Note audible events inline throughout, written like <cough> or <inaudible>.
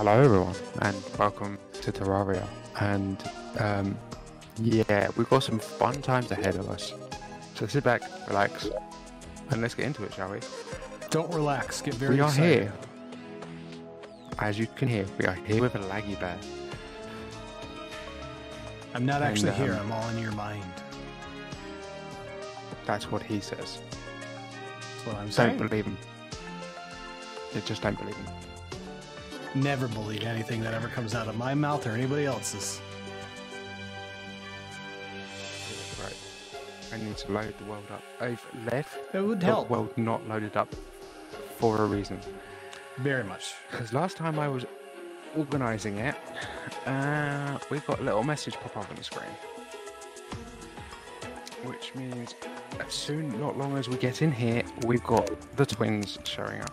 hello everyone, and welcome to Terraria. And um, yeah, we've got some fun times ahead of us. So sit back, relax, and let's get into it, shall we? Don't relax. Get very we are excited. here. As you can hear, we are here with a laggy bear. I'm not actually And, here. um, I'm all in your mind. That's what he says. That's what I'm Don't saying. believe him. You just don't believe him. Never believe anything that ever comes out of my mouth or anybody else's. Right. I need to load the world up. I've left It would the help world not loaded up for a reason. very much. Because last time I was organising it, uh, we got a little message pop up on the screen. Which means as soon, not long as we get in here, we've got the twins showing up.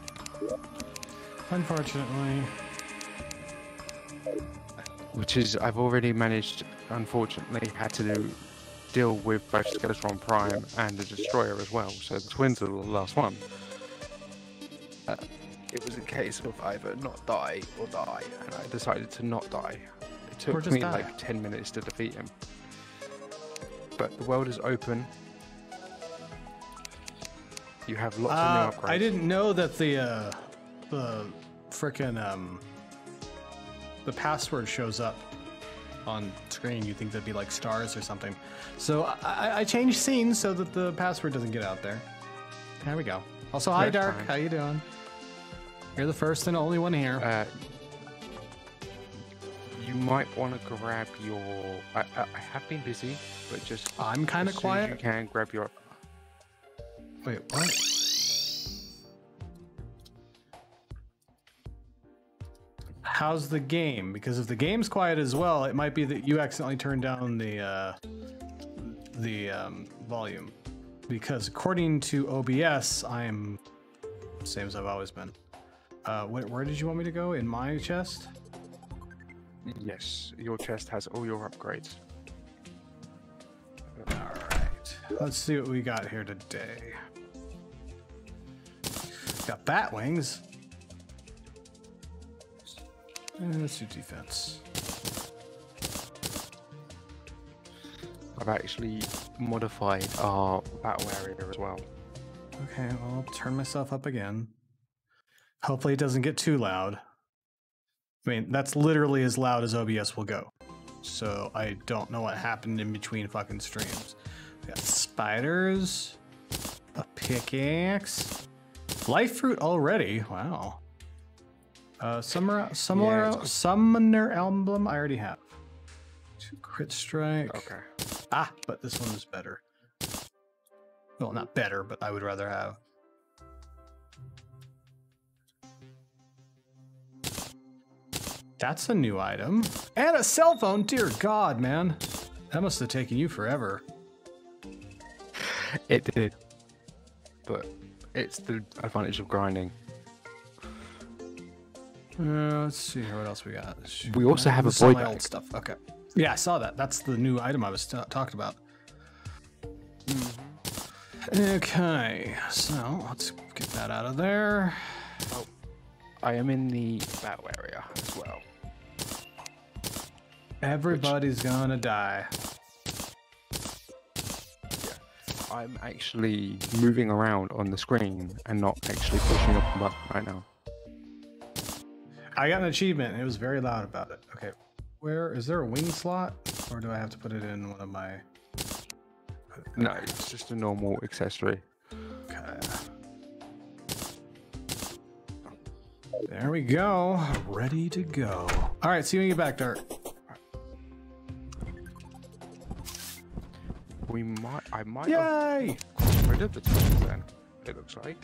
Unfortunately, Which is, I've already managed, unfortunately, had to do, deal with both Skeletron Prime and the Destroyer as well. So the twins are the last one. Uh, it was a case of either not die or die, and I decided to not die. It took just me die. like 10 minutes to defeat him. But the world is open. You have lots uh, of new upgrades. I didn't know that the uh, the frickin' um, the password shows up on screen. You think that'd be like stars or something. So I, I, changed scenes so that the password doesn't get out there. There we go. Also, hi Dark. fine. How you doing? You're the first and only one here. Uh, you might want to grab your. I, I, I have been busy, but just I'm kind of quiet. you can grab your. Wait, what? How's the game? Because if the game's quiet as well, it might be that you accidentally turned down the uh, the um, volume. Because according to OBS, I'm same as I've always been. Uh, where, where did you want me to go? In my chest? Yes, your chest has all your upgrades. All right. Let's see what we got here today. Got bat wings. And let's do defense. I've actually modified our battle area as well. Okay, well, I'll turn myself up again. Hopefully, it doesn't get too loud. I mean, that's literally as loud as OBS will go. So I don't know what happened in between fucking streams. We got spiders, a pickaxe, life fruit already. Wow. Uh, summer, summoner, it's summoner emblem. I already have. Two crit strike. Okay. Ah, but this one is better. Well, not better, but I would rather have. That's a new item. And a cell phone. Dear God, man. That must have taken you forever. It did. But it's the advantage of grinding. Uh, let's see here. What else we got? We also have a void my bag. old stuff. Okay. Yeah, I saw that. That's the new item I was talking about. Okay, so let's get that out of there. Oh, I am in the battle area as well. Everybody's gonna die. I'm actually moving around on the screen and not actually pushing up the button right now. I got an achievement. It was very loud about it. Okay, where is there a wing slot, or do I have to put it in one of my? No, it's just a normal accessory. Okay. There we go. Ready to go. All right, see you when you get back, Dart. We might, I might have Yay! got rid of the twins then. It looks like.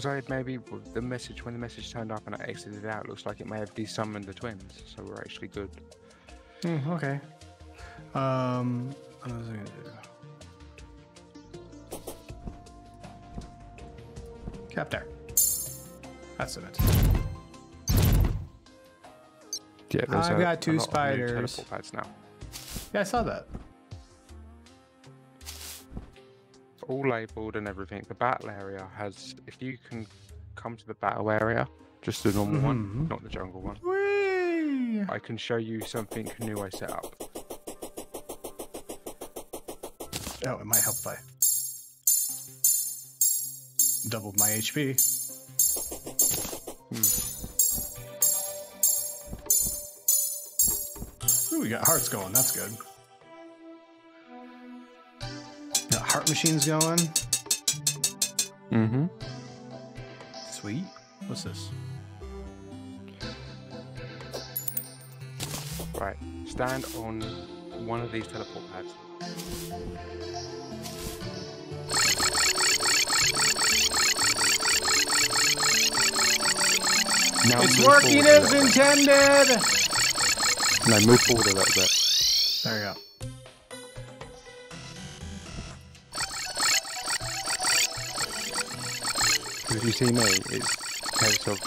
Because I had maybe the message when the message turned up and I exited out. Looks like it may have desummoned the twins, so we're actually good. Hmm, okay. Um, what was I gonna do? Cap there. That's it. Yeah, I've got two lot of new spiders. teleport pads now. Yeah, I saw that. All labelled and everything. The battle area has, if you can come to the battle area, just the normal Mhm. one, not the jungle one. Whee! I can show you something new I set up. Oh, it might help if I doubled my HP. Ooh, we got hearts going. That's good. Machines going. Mm-hmm. Sweet. What's this? Right. Stand on one of these teleport pads. Now It's working as little bit. intended! No, move forward a little bit. There you go. Because you see me, it's a case of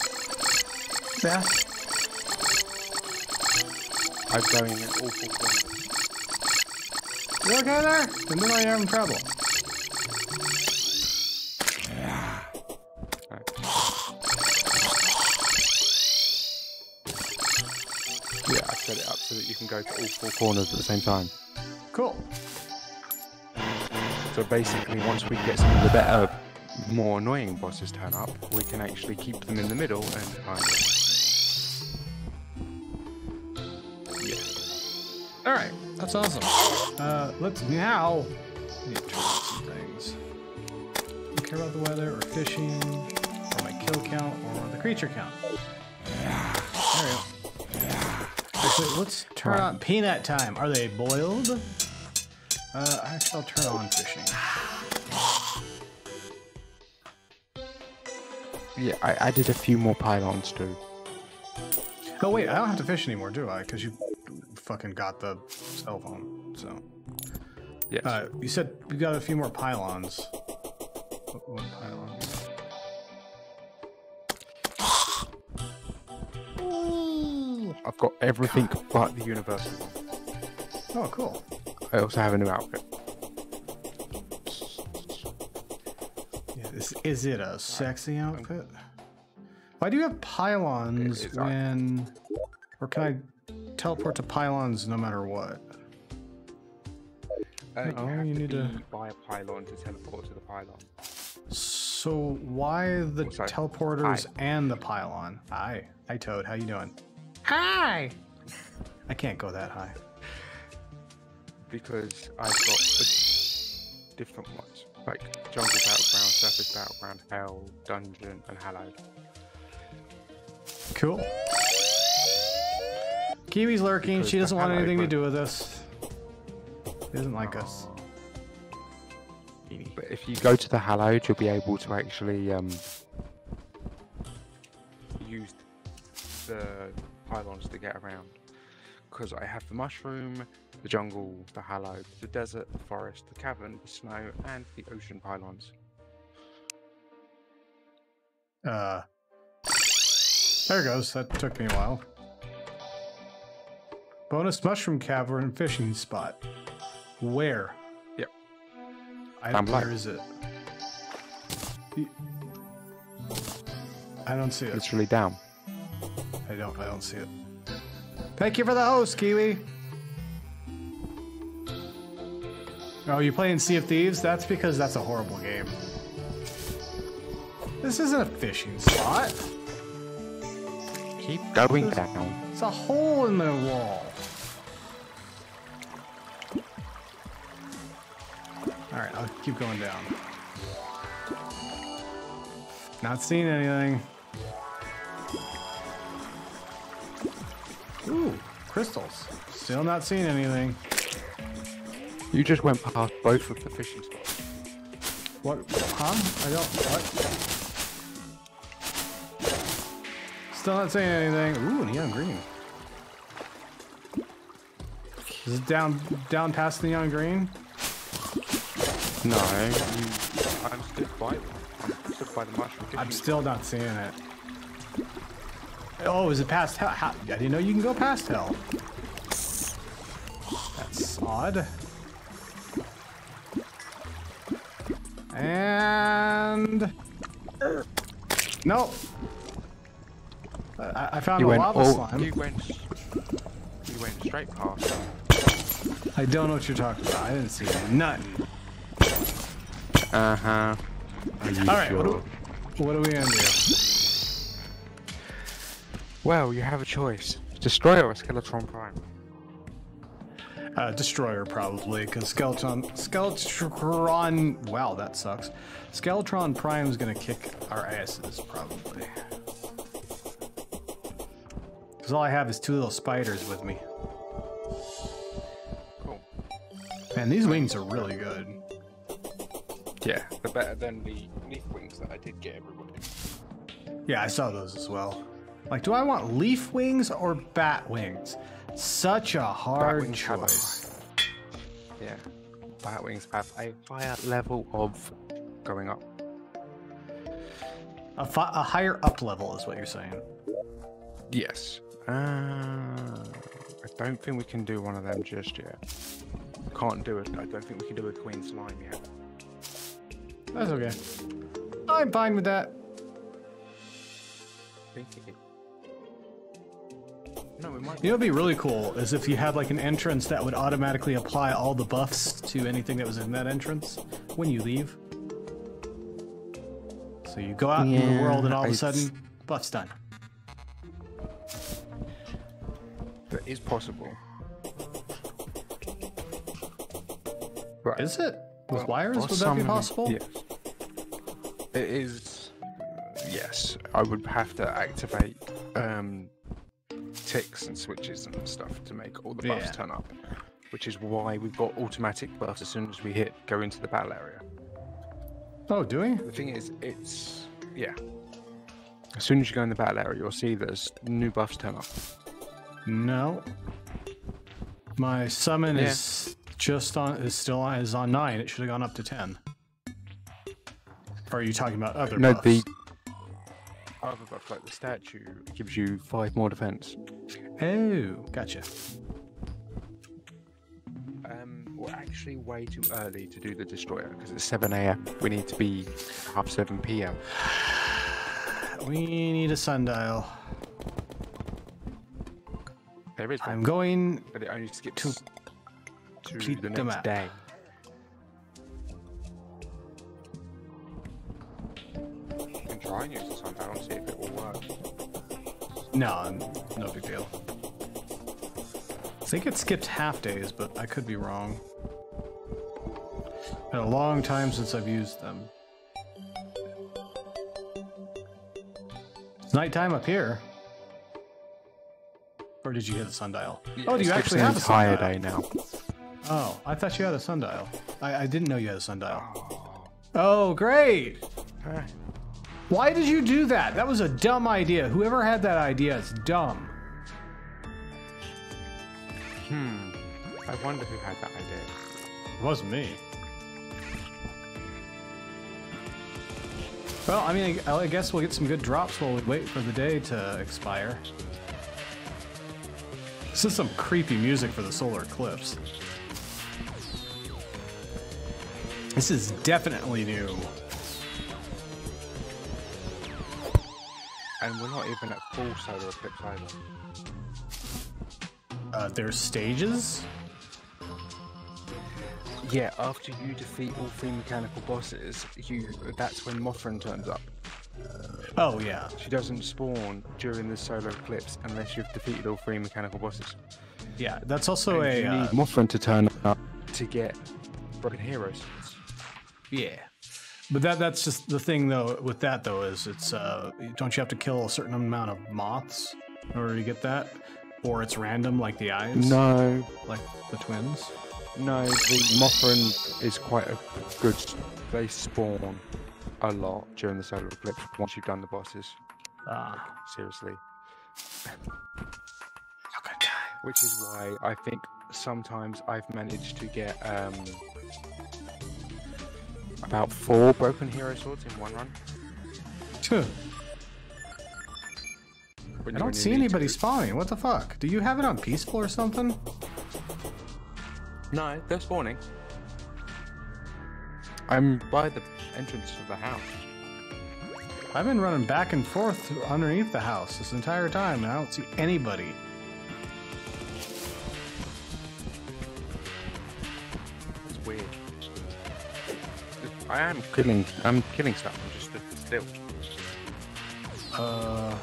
Yeah. I'm going in all four corners. You okay there? Then know you're having trouble. Yeah, I've set it up so that you can go to all four corners at the same time. Cool. So basically, once we get some of the better, more annoying bosses turn up, we can actually keep them in the middle and kind of. Yeah. All right, that's awesome. Uh, let's now need to some things. Don't care about the weather or fishing or my kill count or the creature count. There we go. Actually, let's turn on peanut time. Are they boiled? Uh, actually, I'll turn on fishing. Yeah, I added a few more pylons too. Oh wait, I don't have to fish anymore, do I? Because you fucking got the cell phone. So, Yes. uh, you said you got a few more pylons. What pylons? I've got everything but the universal one. Oh, cool. I also have a new outfit. Is, is it a sexy outfit? Why do you have pylons It is, when, or can I teleport to pylons no matter what? Uh, Oh, you have you to need be to- buy a pylon to teleport to the pylon. So why the Oh, teleporters Hi. and the pylon? Hi, hi Toad, how you doing? Hi. I can't go that high. Because I've got the different ones, like jungle battleground, surface battleground, hell, dungeon, and hallowed. Cool. Kiwi's lurking. Because she doesn't want anything to do with us. She doesn't like us. But if you go to the hallowed, you'll be able to actually um, use the pylons to get around. Because I have the mushroom, the jungle, the hollow, the desert, the forest, the cavern, the snow, and the ocean pylons. Uh, there it goes. That took me a while. Bonus mushroom cavern fishing spot. Where? Yep. I, Down below. where is it? I don't see it. Literally down. I don't. I don't see it. Thank you for the host, Kiwi. Oh, you playing Sea of Thieves? That's because that's a horrible game. This isn't a fishing spot. Keep going down. It's a hole in the wall. Alright, I'll keep going down. Not seeing anything. Ooh, crystals. Still not seeing anything. You just went past both of the fishing spots. What? Huh? I don't. What? Still not saying anything. Ooh, neon green. Is it down down past the neon green? No, you, I'm stood by. I'm stood by the mushroom I'm still not seeing it. Oh, is it past hell? How, I didn't know you can go past hell. That's odd. And nope. I, I found You a went lava all, slime. you went you went straight past. I don't know what you're talking about. I didn't see nothing. Uh huh. All right, what, do, what are we gonna do? Well, you have a choice: Destroyer or Skeletron Prime. Uh, Destroyer probably, because Skeleton, Skeletron. Wow, that sucks. Skeletron Prime is gonna kick our asses probably. Because all I have is two little spiders with me. Cool. Man, these wings are really good. Yeah, they're better than the leaf wings that I did get everybody. Yeah, I saw those as well. Like, do I want leaf wings or bat wings? Such a hard have choice. Yeah, Bat wings have a higher level of going up. A, fi- a higher up level is what you're saying. Yes. Uh, I don't think we can do one of them just yet. Can't do it. I don't think we can do a Queen Slime yet. That's okay. I'm fine with that. Think it- No, we might. You know, what'd be really cool is if you had like an entrance that would automatically apply all the buffs to anything that was in that entrance when you leave. So you go out in the world and all of a sudden, buff's done. That is possible. Right. Is it? With Well, wires, would that be possible? Yes. It is. Yes, I would have to activate um, ticks and switches and stuff to make all the buffs Yeah. turn up, which is why we've got automatic buffs as soon as we hit go into the battle area. Oh, do we? The thing is, it's yeah. As soon as you go in the battle area, you'll see there's new buffs turn up. No. My summon Yeah. is just on is still on is on nine. It should have gone up to ten. Or are you talking about other No, buffs? the other buff, like the statue, gives you five more defense. Oh, gotcha. Um, we're actually way too early to do the destroyer because it's 7 a.m. We need to be half 7 p.m. <sighs> We need a sundial. There is one, I'm going but it only skips to to, complete the next day. You can try and use the sundial and see if it will work. No, no big deal. I think it skipped half days, but I could be wrong. Been a long time since I've used them. It's nighttime up here. Or did you hit the sundial? oh, do you actually have a sundial? day now? Oh, I thought you had a sundial. I, I didn't know you had a sundial. Oh, great! Why did you do that? That was a dumb idea. Whoever had that idea is dumb. Hmm. I wonder who had that idea. It wasn't me. Well, I mean, I I guess we'll get some good drops while we wait for the day to expire. This is some creepy music for the solar eclipse. This is definitely new. And we're not even at full solar eclipse either. Uh, there's stages? Yeah, after you defeat all three mechanical bosses, you that's when Mothron turns up. Oh, yeah. She doesn't spawn during the solar eclipse unless you've defeated all three mechanical bosses. Yeah, that's also And a. you Uh, need Mothron to turn up to get Broken Heroes. Yeah. But that that's just the thing though with that though is it's uh don't you have to kill a certain amount of moths in order to get that? Or it's random like the eyes? No, Like the twins? no, the Mothron is quite a good. They spawn a lot during the solar eclipse once you've done the bosses. Ah. Seriously. Which is why I think sometimes I've managed to get um, about four broken hero swords in one run. When I don't see anybody to. spawning. What the fuck? Do you have it on peaceful or something? No, they're spawning. I'm by the entrance of the house. I've been running back and forth underneath the house this entire time, and I don't see anybody. I am killing. I'm killing stuff. I'm just stood still. Uh,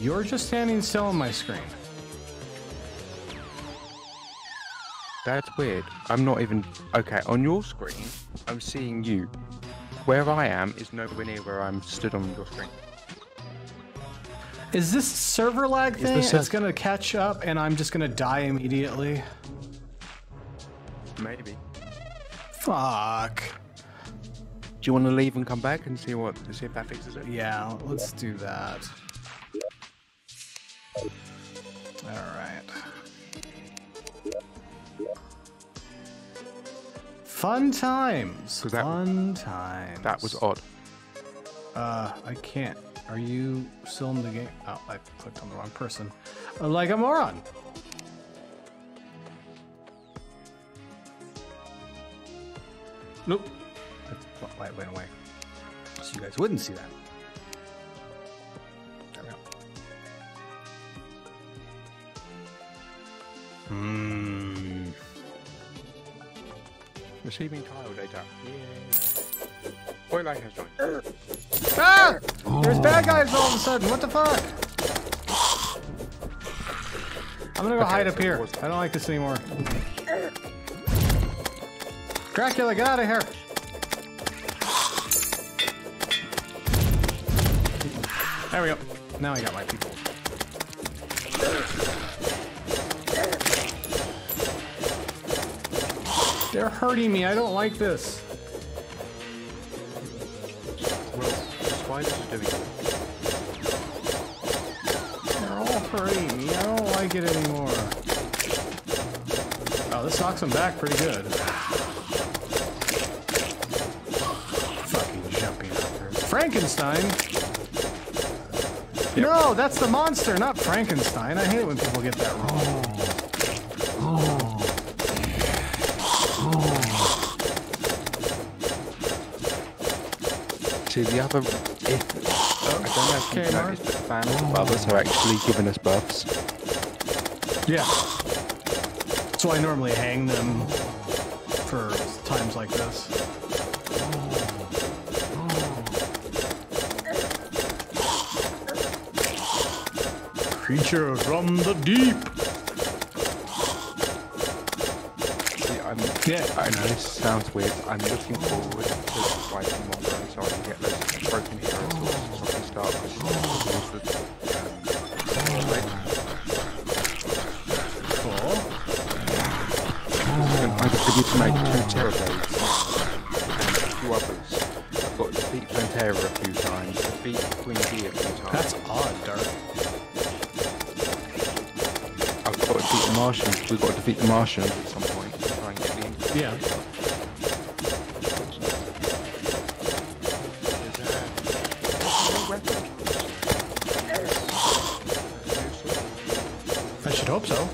you're just standing still on my screen. That's weird. I'm not even okay. On your screen, I'm seeing you. Where I am is nowhere near where I'm stood on your screen. Is this server lag thing? It's a- gonna catch up, and I'm just gonna die immediately. Maybe. Fuck. Do you want to leave and come back and see what see if that fixes it? Yeah, let's do that. All right. Fun times. that- Fun times. That was odd. Uh, I can't. Are you still in the game? Oh, I clicked on the wrong person. Uh, like a moron. Nope. That's- Wait, went away. So you guys wouldn't see that. There we go. Hmm. Receiving tile data. Yay. Point light has joined. Ah! There's bad guys all of a sudden. What the fuck? I'm gonna go Okay, hide up here. I don't like this anymore. Dracula, get out of here. There we go. Now I got my people. They're hurting me. I don't like this. Well, the spiders are doing it. They're all hurting me. I don't like it anymore. Oh, this knocks them back pretty good. Fucking jumping Frankenstein? No, that's the monster, not Frankenstein. I hate when people get that wrong. oh See the other. If, I don't know if Okay, you've noticed, but fans us are actually giving us buffs. Yeah. So I normally hang them for times like this. Creature from the deep. See, I'm, Yeah. I know this sounds weird. I'm looking forward to fighting more defeat the Martians at some point try and get the. Yeah. I should hope so.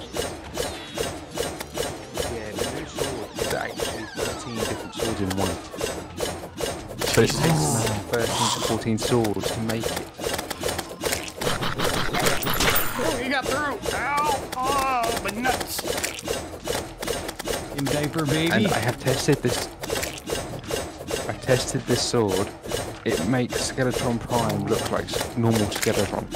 Yeah, the new sword is actually 13 different swords in one. But it takes around 13 to 14 swords to make it. Oh, you got through. Ow! Oh, my nuts. In diaper, baby. And I have tested this. I tested this sword. It makes Skeletron Prime look like s- normal Skeletron.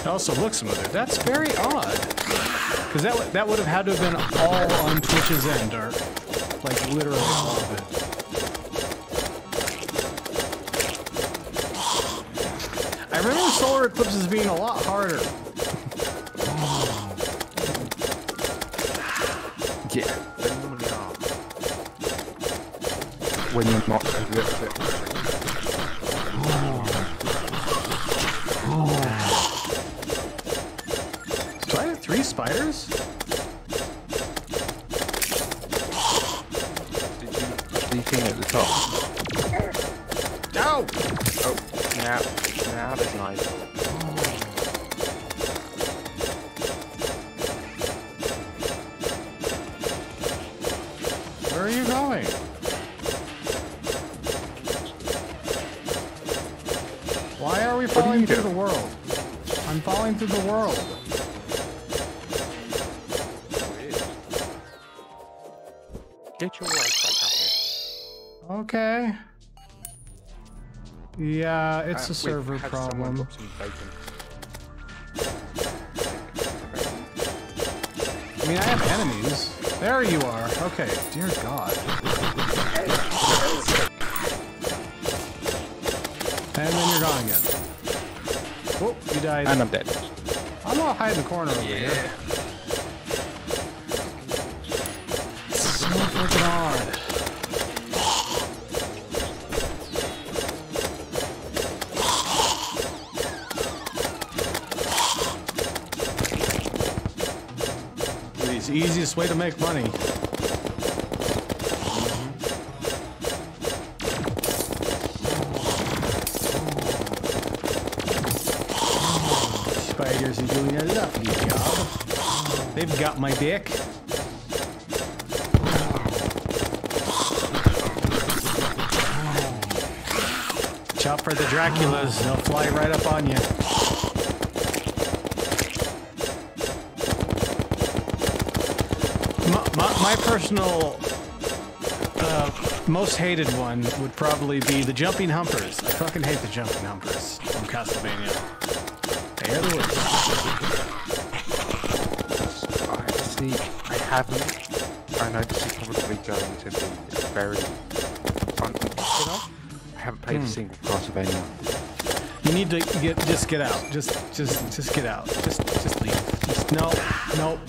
It also looks smoother. That's very odd. Because that, would- that would have had to have been all on Twitch's end, or like literally all of it. I remember solar eclipses being a lot harder. Yeah, they normally are. When you're not server has problem. got some bacon? I mean, I have enemies. There you are. Okay, dear God. And then you're gone again. Oh, you died. And I'm dead. I'm gonna hide in the corner over here. Way to make money. Spiders are doing a lovely job. They've got my dick. Chop for the Draculas, they'll fly right up on you. My, personal uh, most hated one would probably be the Jumping Humpers. I fucking hate the Jumping Humpers from Castlevania. They are the worst. I see. I haven't. I know this is probably going to be very fun talk. I haven't played a single Castlevania. You need to get just get out. Just just just get out. Just just leave. Just no no.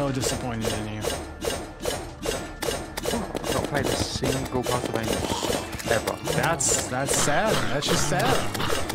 So disappointed in you. Not played a single Castlevania ever. That's that's sad. That's just sad.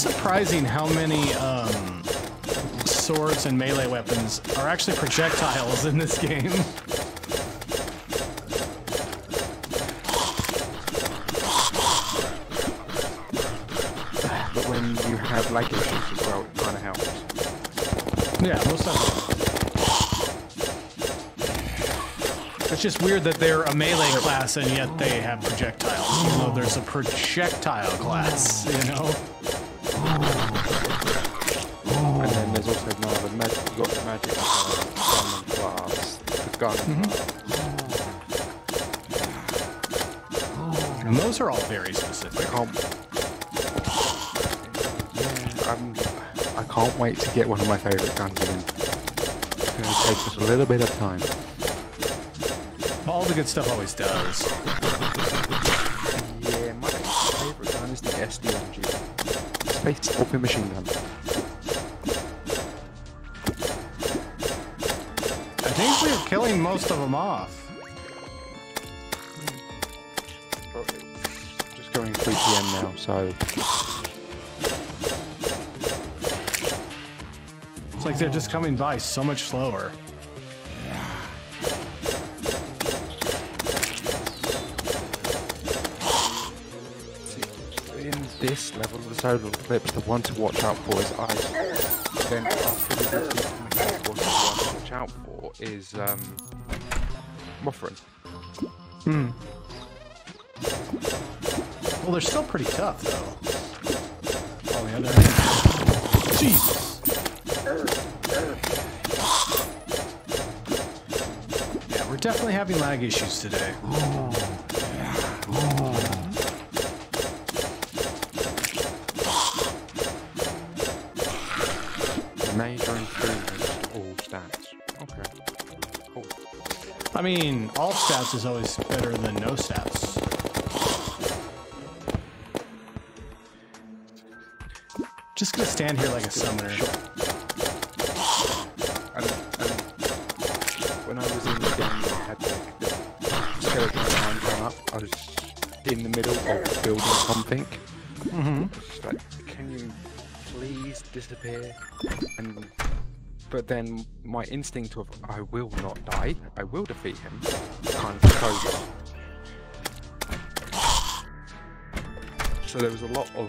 Surprising how many um, swords and melee weapons are actually projectiles in this game. But when you have issues as well, it kind of helps. Yeah, most of. It's just weird that they're a melee class and yet they have projectiles, even though there's a projectile class, you know? Wait to get one of my favourite guns again. It's going to take just a little bit of time. All the good stuff always does. Yeah, my favourite gun is the SDMG. Space Dolphin Machine Gun. I think we're killing most of them off. Coming by so much slower. <sighs> in this level of the solar eclipse, the one to watch out for is ice. Then after the distance, the one to watch out for is um, Mothron. Well, they're still pretty tough, though. On the other hand. Jesus! Yeah, we're definitely having lag issues today. Major improvement to all stats. Okay. Cool. I mean, all stats is always better than no stats. Just gonna stand here like a summoner. But then my instinct of I will not die, I will defeat him, kind of over. So there was a lot of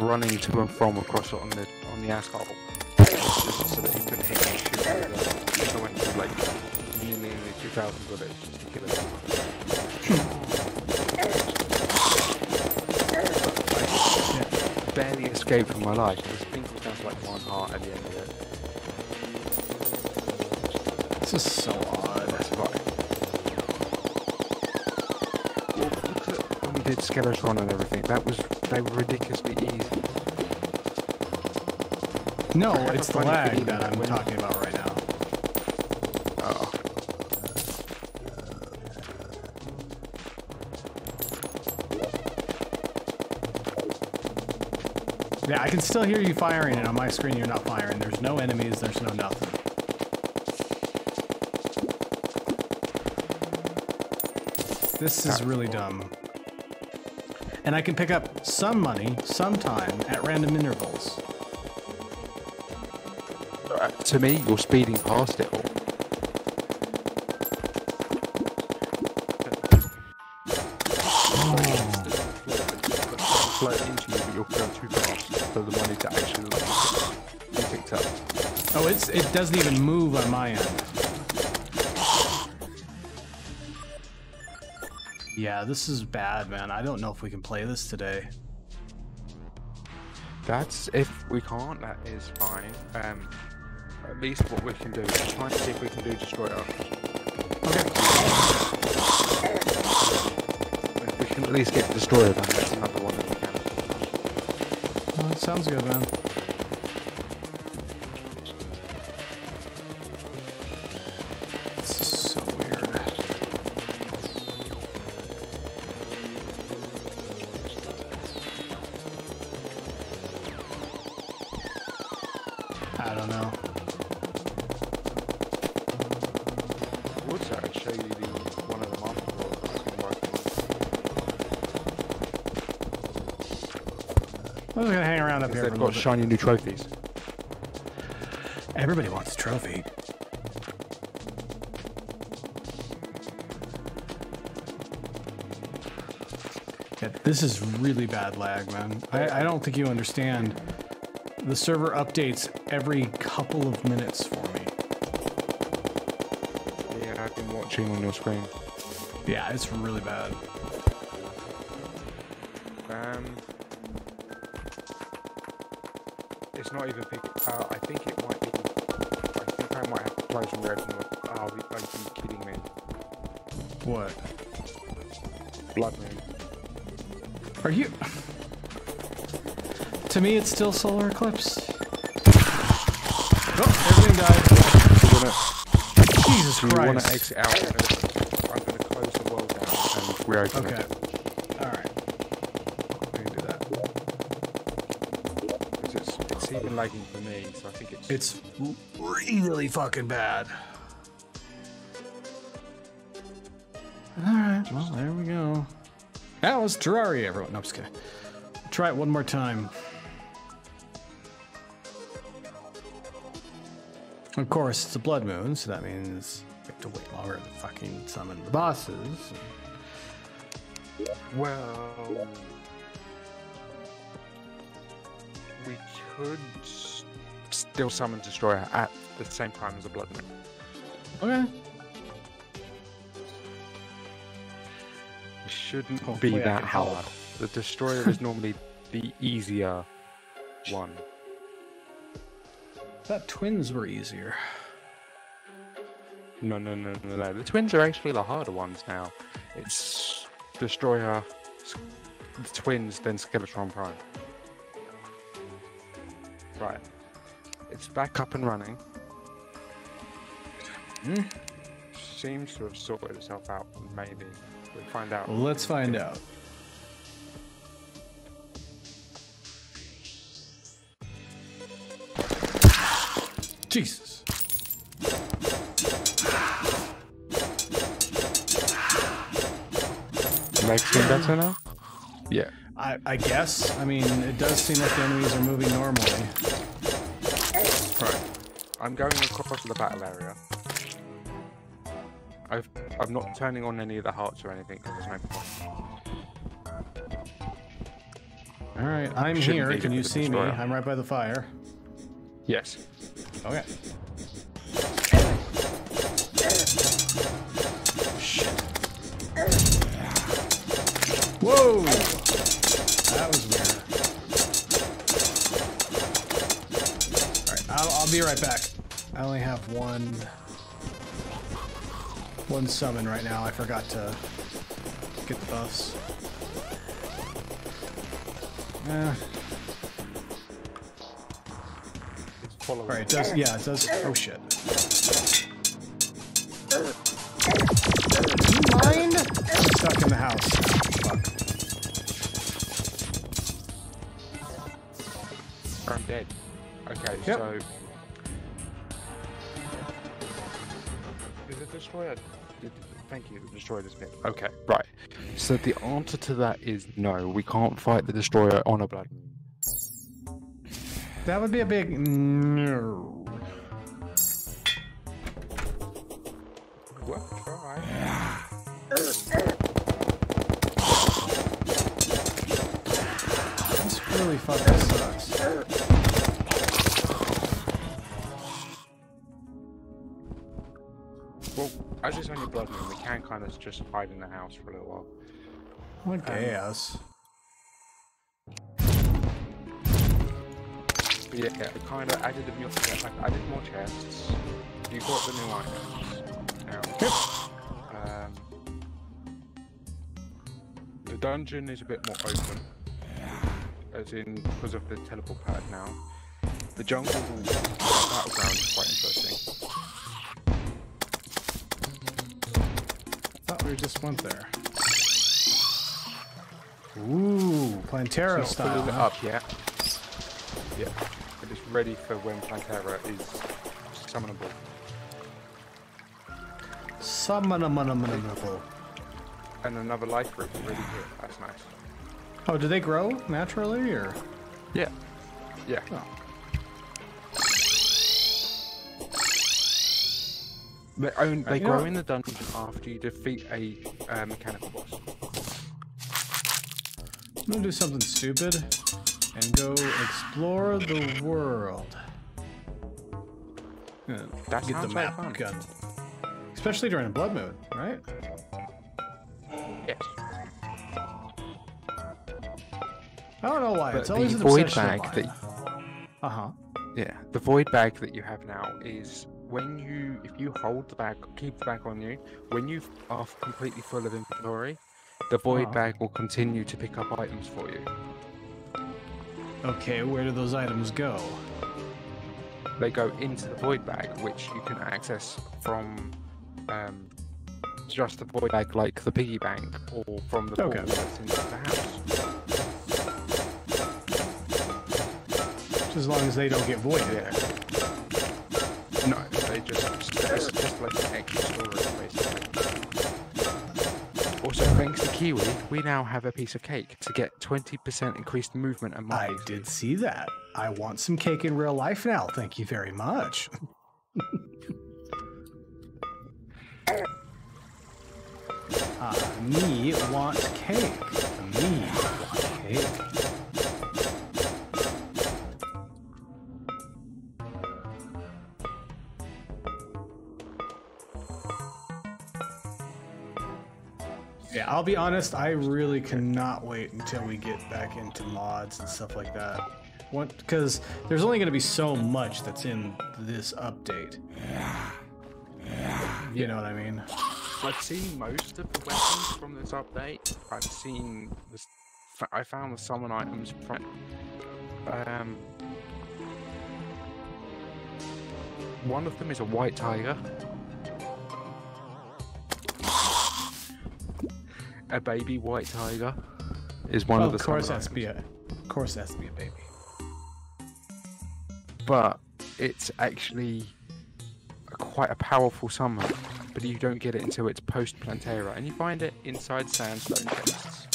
running to and from across on the on the asphalt, just so that he couldn't hit me. Shoot the- I went through like nearly nearly 2,000 bullets just to kill him. I barely escaped from my life. The sprinkles down to like one heart at the end of it. This is so odd. That's right. Well, look at when we did Skeletron and everything. That was they were ridiculously easy. No, it's the funny lag that that I'm when- talking about right now. Oh. Yeah, I can still hear you firing, and on my screen you're not firing. There's no enemies, there's no nothing. This is really dumb. And I can pick up some money, sometime, at random intervals. Uh, to me, you're speeding past it all. Float into you, but you're going too fast for the money to actually be picked up. Oh, it's it doesn't even move on my end. Yeah, this is bad, man. I don't know if we can play this today. That's if we can't, that is fine. Um, at least what we can do is try and see if we can do Destroyer. Okay. If we can at least get Destroyer done, that's another one that we can. Well, that sounds good, man. Bit. shiny new trophies. Everybody wants a trophy. Yeah, this is really bad lag, man. I, I don't think you understand. The server updates every couple of minutes for me. Yeah, I've been watching on your screen. Yeah, it's really bad. It's not even pick. Uh, I think it might be. I think I might have to close and reopen. the- Oh, are you kidding me? What? Blood moon. Are you? to me, it's still solar eclipse. Oh, everything died. Wanna, Jesus do you wanna exit out? I'm gonna, I'm gonna close the world down and reopen Okay. it. All right. We can do that. 'cause It's, it's even lagging for me, so I think it's. It's really fucking bad. All right, well, there we go. That was Terraria, everyone. No, I'm just kidding. Try it one more time. Of course, it's a blood moon, so that means we have to wait longer to fucking summon the bosses. Well, still summon Destroyer at the same time as a Blood Moon. Okay. It shouldn't Hopefully be I that hard. The Destroyer is normally the easier one. Thought twins were easier. No, no, no, no, no. The twins are actually the harder ones now. It's Destroyer, the twins, then Skeletron Prime. Right. It's back up and running. Hmm? Seems to have sorted itself out, maybe. We'll find out. Well, let's find out. Jesus. Legs seem better now? Yeah. I, I guess. I mean, it does seem like the enemies are moving normally. Right. I'm going across the battle area. I've, I'm not turning on any of the hearts or anything because there's no point. All right, I'm Shouldn't here. Can you see me? I'm right by the fire. Yes. Okay. Whoa! That was weird. Alright, I'll, I'll be right back. I only have one... One summon right now. I forgot to get the buffs. Eh, Alright, it does... Yeah, it does... Oh, shit. Mind? I'm stuck in the house. Fuck. I'm dead. Okay, Yep. so. Thank you, Destroy this bit. Okay, right. So the answer to that is no. We can't fight the destroyer on a blood. moon. That would be a big no. Well. This really fucking sucks. As it's only blood moon, we can kind of just hide in the house for a little while. I guess. But yeah, I kind of added a more, I added more chests. You got the new items. Now, um, the dungeon is a bit more open, as in because of the teleport pad now. The jungle battleground is quite interesting. Thought we just went there. Ooh, Plantera not style. huh? up yet. Yeah, but it's ready for when Plantera is summonable. Summonable. And another life root already here. That's nice. Oh, do they grow naturally or? Yeah. Yeah. Oh. They, own, they know grow what? in the dungeon after you defeat a uh, mechanical boss. I'm gonna do something stupid and go explore the world. That get the like map gun. Especially during a blood moon, right? Yes. I don't know why. But it's always the void bag that. Uh huh. yeah, the void bag that you have now is when you if you hold the bag, keep the bag on you. When you are completely full of inventory, the void Uh-huh. bag will continue to pick up items for you. Okay, where do those items go? They go into the void bag, which you can access from um, just the void bag, like the piggy bank, or from the Okay. that's into the house. Just as long as they don't get voided. Yeah. Kiwi, we now have a piece of cake to get 20% increased movement and I did see that. I want some cake in real life now. Thank you very much. uh, <laughs> me want cake. Me want cake. I'll be honest, I really cannot wait until we get back into mods and stuff like that. Because there's only going to be so much that's in this update. You know what I mean? I've seen most of the weapons from this update. I've seen this. I found the summon items from. Um, one of them is a white tiger. a baby white tiger is one well, of the. Of course, that's be a, of course, that's be a baby. But it's actually a, quite a powerful summer, but you don't get it until it's post Plantera, and you find it inside sandstone chests.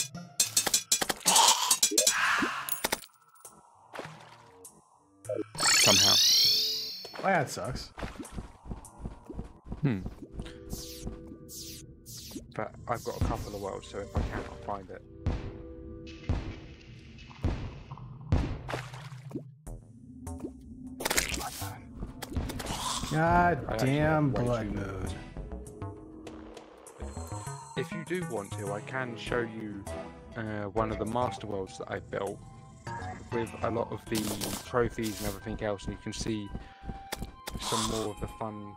Somehow. Well, that sucks. Hmm. But I've got a couple of worlds, so if I cannot find it. God I damn blood moon. If you do want to, I can show you uh, one of the master worlds that I built with a lot of the trophies and everything else, and you can see some more of the fun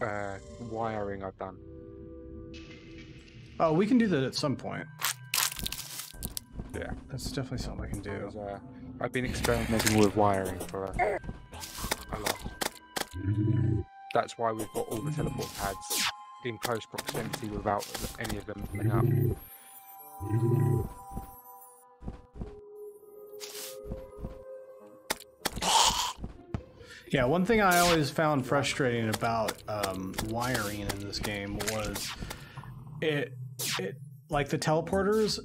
uh, wiring I've done. Oh, we can do that at some point. Yeah. That's definitely something I can do. Uh, I've been experimenting with wiring for a, a lot. That's why we've got all the teleport pads in close proximity without any of them coming up. Yeah, one thing I always found frustrating about um, wiring in this game was it, it like the teleporters,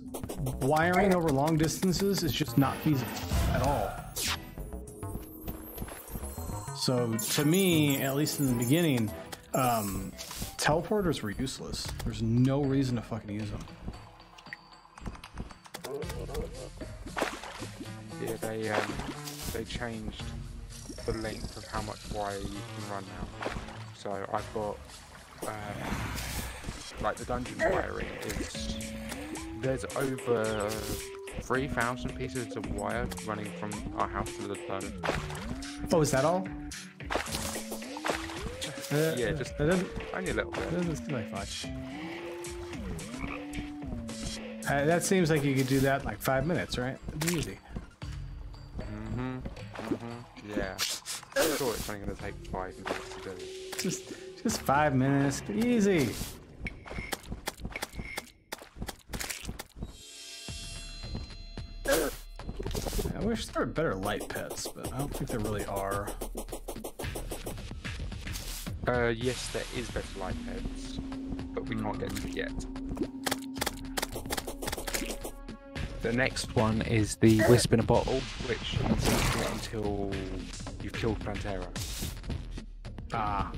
wiring over long distances is just not feasible at all. So to me, at least in the beginning, um, teleporters were useless. There's no reason to fucking use them. Yeah, they um, they changed the length of how much wire you can run now. So I've got um, like the dungeon wiring is there's over three thousand pieces of wire running from our house to the dungeon. Oh, is that all? Uh, Yeah, just- that doesn't, Only a little that bit. doesn't seem like much. Uh, that seems like you could do that in like five minutes, right? It'd be easy. Mm-hmm. Mm-hmm. Yeah. I'm sure it's only going to take five minutes to do. Just, just five minutes, easy. I wish there were better light pets, but I don't think there really are. Uh, yes, there is better light pets, but we can't get to it yet. The next one is the Wisp in a Bottle, which you won't get until you've killed Plantera. Ah,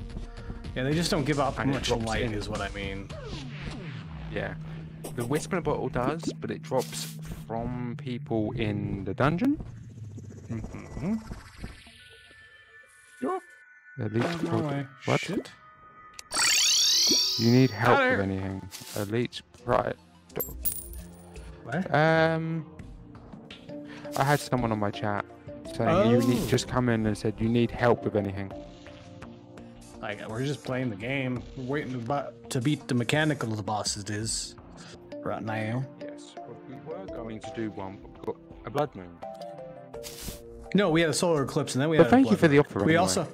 yeah, they just don't give up much light, in. is what I mean. Yeah. The Wisp in a Bottle does, but it drops from people in the dungeon. Mm-hmm. Elite Oh, no. What? Shit. You need help with anything. Elite Pride. What? Um, I had someone on my chat saying you Oh. need just come in and said you need help with anything. Like we're just playing the game, we're waiting to, to beat the mechanical of the bosses. Is right now. Yes, well, we were going to do one, but we got a blood moon. No, we had a solar eclipse, and then we But had. a thank you blood for the offer We anyway. also,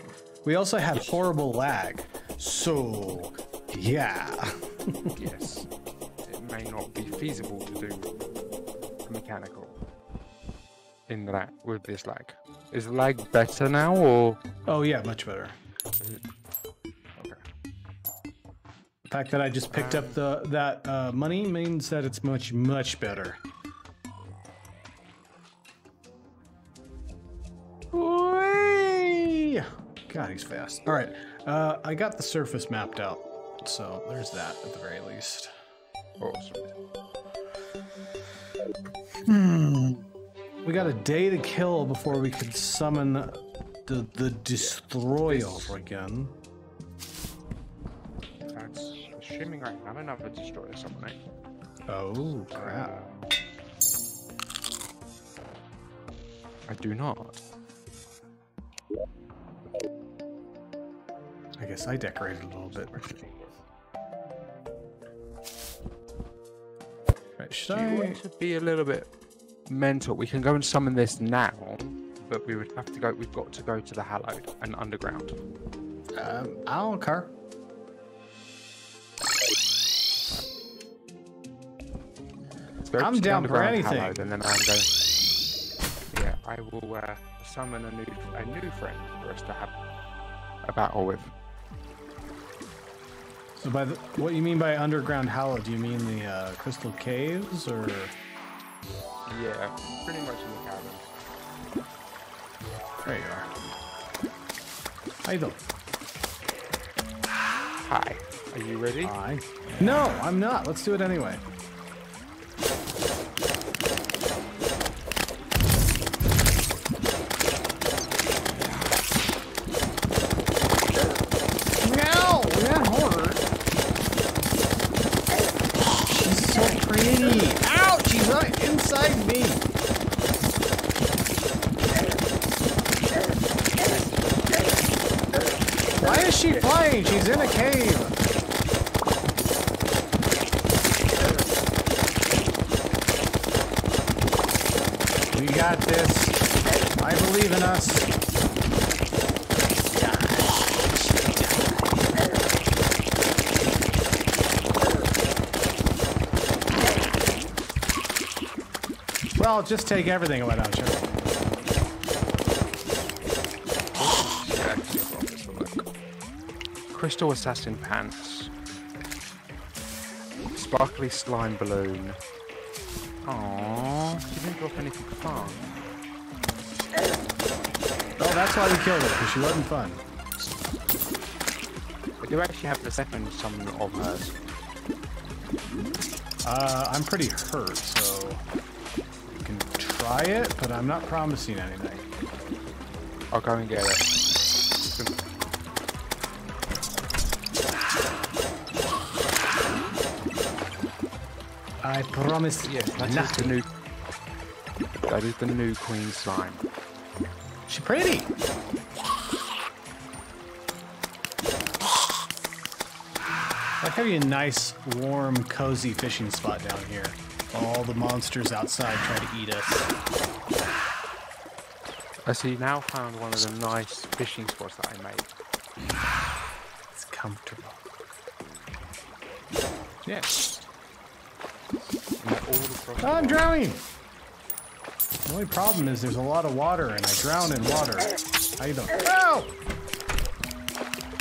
we also had horrible lag. So, yeah. <laughs> yes, it may not be feasible to do mechanical in that with this lag. Is the lag better now or? Oh yeah, much better. Okay. The fact that I just picked up the that uh, money means that it's much much better. Whee! God, he's fast. All right, uh, I got the surface mapped out, so there's that at the very least. Awesome. Hmm. We got a day to kill before we can summon the the destroyer again. That's assuming I have another destroyer summoning. Oh crap! I do not. I guess I decorated a little bit. Right, should Do you I? want to be a little bit mental? We can go and summon this now, but we would have to go. We've got to go to the Hallowed and Underground. Um, I don't care. Go I'm down for anything. Hallowed, and then I'm going. Yeah, I will uh, summon a new a new friend for us to have a battle with. So by the, what you mean by underground hollow? Do you mean the uh, crystal caves or? Yeah, pretty much in the caverns. There you are. How you doing? Hi. Are you ready? Hi. No, I'm not. Let's do it anyway. No, that hurt. She's so pretty. Ouch! She's right inside me. Why is she flying? She's in a cave. We got this. I believe in us. Well, just take everything away, don't you? Yeah, actually, well, this will look. Crystal Assassin Pants. Sparkly Slime Balloon. Aww, she didn't drop anything fun. Oh, that's why we killed her, because she wasn't fun. But you actually have the second summon of hers. Uh, I'm pretty hurt, so it, but I'm not promising anything. I'll come and get it. I promise Yes, that is the new. That is the new Queen Slime. She pretty. I like having a nice, warm, cozy fishing spot down here. All the monsters outside try to eat us. I see you now found one of the nice fishing spots that I made. It's comfortable. Yeah. And they're all across Oh, I'm the drowning! The only problem is there's a lot of water and I drown in water. How you doing? No!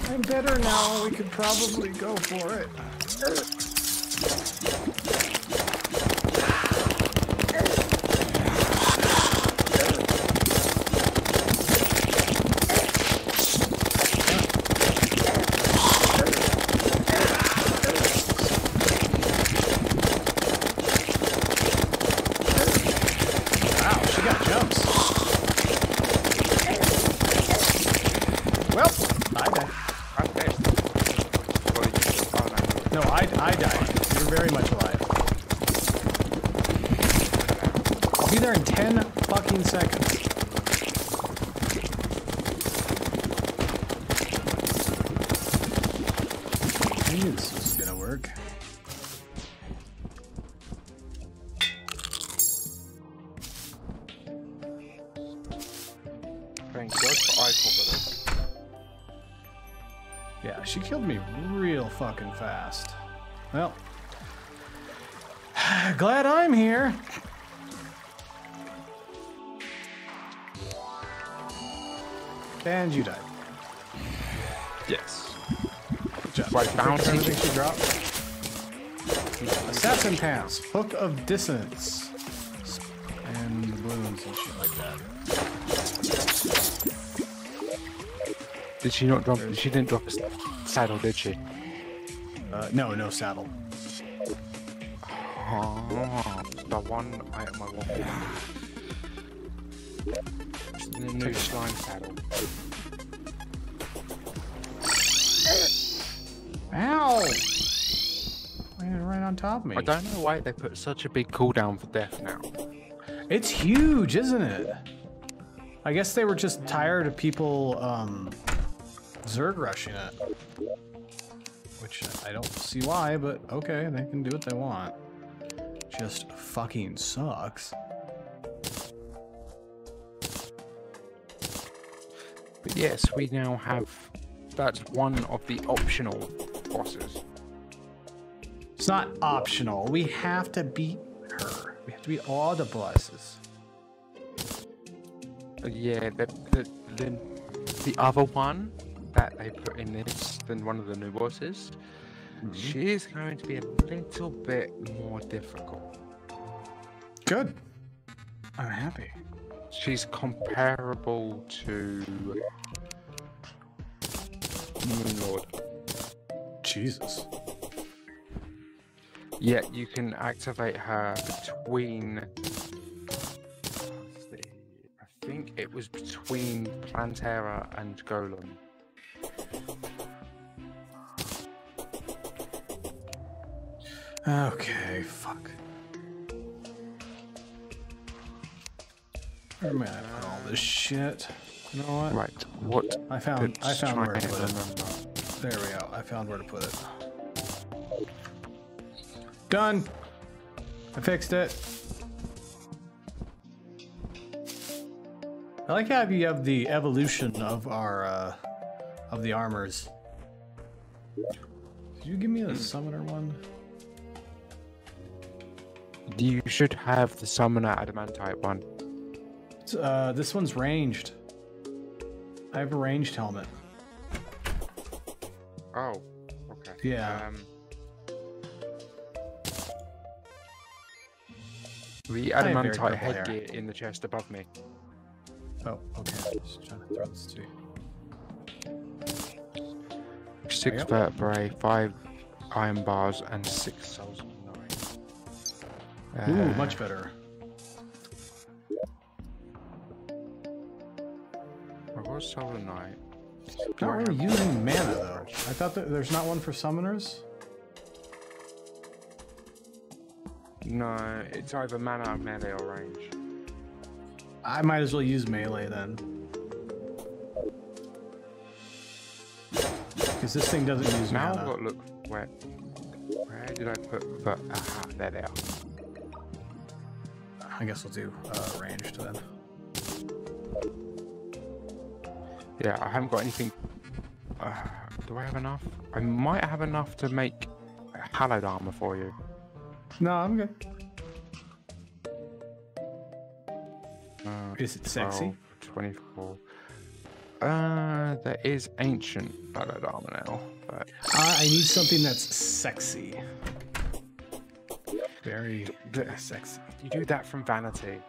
I'm better now. We could probably go for it. And you died. Yes. Good job. You bouncing- everything she dropped. Assassin pants, hook of dissonance, and balloons and shit like that. Did she not drop? She didn't drop a saddle, did she? Uh, no, no saddle. Oh, the one item I wanted. The new slime saddle. Right on top of me. I don't know why they put such a big cooldown for death now. It's huge, isn't it? I guess they were just tired of people um, Zerg rushing it. Which I don't see why, but okay, they can do what they want. Just fucking sucks. But yes, we now have. That's one of the optional bosses. It's not optional. We have to beat her. We have to beat all the bosses. Uh, Yeah, the, the the the other one that they put in this than one of the new bosses, she is going to be a little bit more difficult. Good. I'm happy. She's comparable to Moon Lord. Jesus. Yeah, you can activate her between. I think it was between Plantera and Golem. Okay, fuck. Where am I at all this shit? You know what? Right. What? I found I found where to put it. There we go. I found where to put it. Done. I fixed it. I like how you have the evolution of our uh, of the armors. Did you give me a summoner one? You should have the Summoner Adamantite one. Uh, this one's ranged. I have a ranged helmet. Oh. Okay. Yeah. Um, the I am adamantite headgear in the chest above me. Oh, okay. Just trying to throw this to you. Six vertebrae, five iron bars, and six souls of night. Ooh, Uh, much better. What was soul of night? Not really using mana though. I thought that there's not one for summoners. No, it's either mana, melee, or range. I might as well use melee then. Because this thing doesn't use Now I've mana. got to look where. Where did I put the? Aha, there they are. I guess we'll do uh, ranged then. Yeah, I haven't got anything. Uh, do I have enough? I might have enough to make hallowed armor for you. No, I'm good. Uh, Is it sexy? 12, 24. Uh, there is ancient hallowed armor now, but I I need something that's sexy. Very the- sexy. you do that from vanity.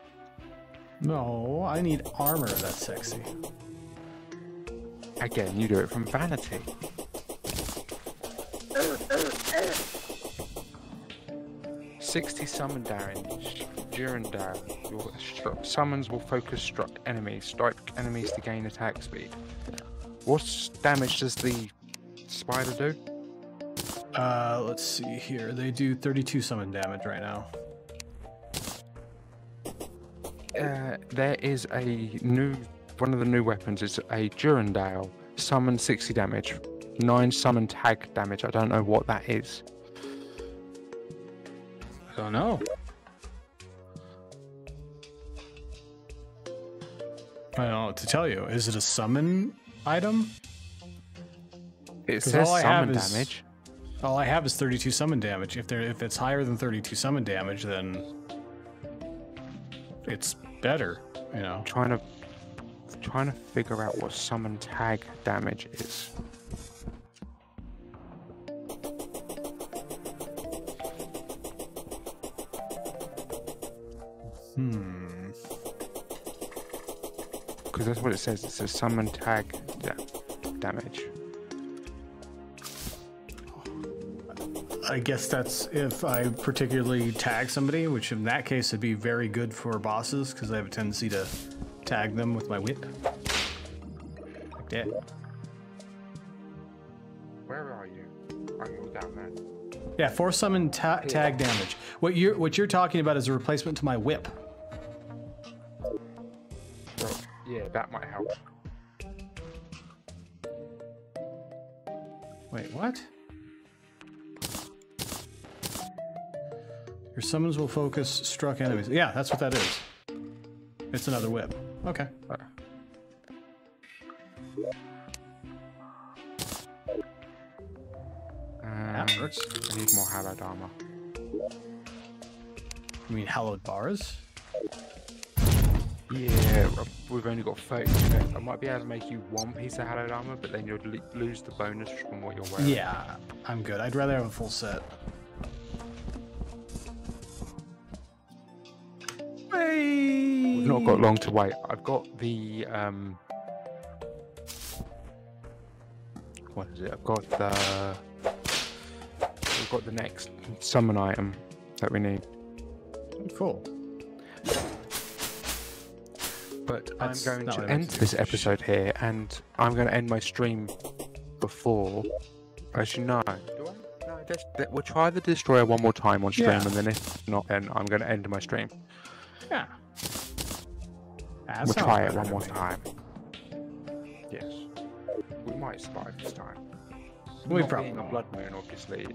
No, I need armor that's sexy. Again, you do it from vanity. <laughs> Sixty summon damage during. Your summons will focus struck enemies, strike enemies to gain attack speed. What damage does the spider do? Uh, let's see here. They do 32 summon damage right now. Uh, there is a new one of the new weapons. It's a Durendal. Summon 60 damage, nine summon tag damage. I don't know what that is. I don't know. I don't know what to tell you. Is it a summon item? It says all I have summon is- damage. All I have is 32 summon damage. If there, if it's higher than 32 summon damage, then it's better. You know. trying to trying to figure out what summon tag damage is. Hmm. Because that's what it says. It says summon tag da- damage. I guess that's if I particularly tag somebody, which in that case would be very good for bosses because I have a tendency to tag them with my whip. Like that. Where are you? I'm all down there. Yeah, four summon ta- tag damage. What you're what you're talking about is a replacement to my whip. Summons will focus struck enemies. Yeah, that's what that is. It's another whip. Okay. Uh, That um, works. I need more hallowed armor. You mean hallowed bars? Yeah, we've only got 30 left. I might be able to make you one piece of hallowed armor, but then you'll lose the bonus from what you're wearing. Yeah, I'm good. I'd rather have a full set. Not got long to wait. I've got the um. what is it? I've got the we've got the next summon item that we need. Cool. But That's I'm going to end meant to this episode here, and I'm going to end my stream before. As you Do I? No, just, th- we'll try the destroyer one more time on stream, Yeah. and then if not, then I'm going to end my stream. Yeah. That we'll try it one more time. Yes. We might survive this time. We Not probably being a won't. blood moon, obviously.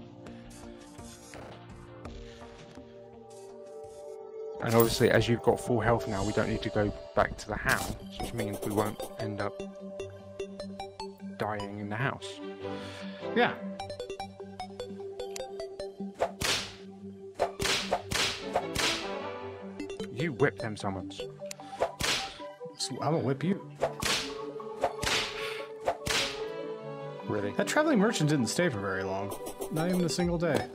And obviously, as you've got full health now, we don't need to go back to the house, which means we won't end up dying in the house. Yeah. You whip them summons. So I'm gonna whip you. Really? That traveling merchant didn't stay for very long. Not even a single day.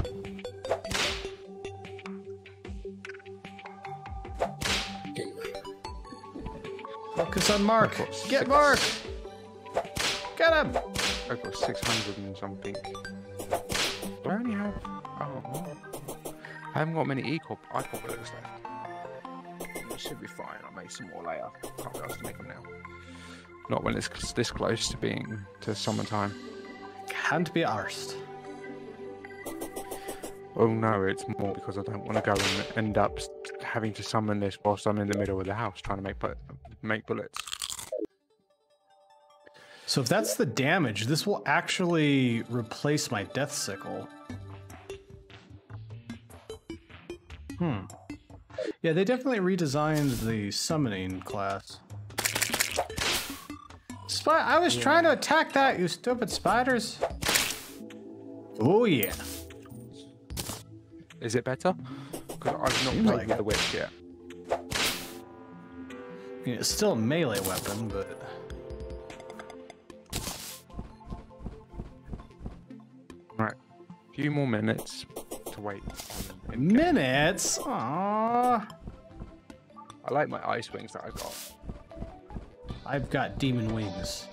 Focus on Mark. Get six. Mark. Get him. I've got 600 and something. Do I only have. Oh, no. I haven't got many eco icon bullets left. Should be fine. I'll make some more later. Can't be asked to make them now. Not when it's this close to being to summertime. Can't be arsed. Oh no, it's more because I don't want to go and end up having to summon this whilst I'm in the middle of the house trying to make bu- make bullets. So if that's the damage, this will actually replace my death sickle. Hmm. Yeah, they definitely redesigned the summoning class. Spy I was trying to attack that, you stupid spiders. Oh yeah. Is it better? Because I've not Seems played like with it. the witch yet. I mean, it's still a melee weapon, but Right, few more minutes to wait. Minutes. Aww. I like my ice wings that I got. I've got demon wings.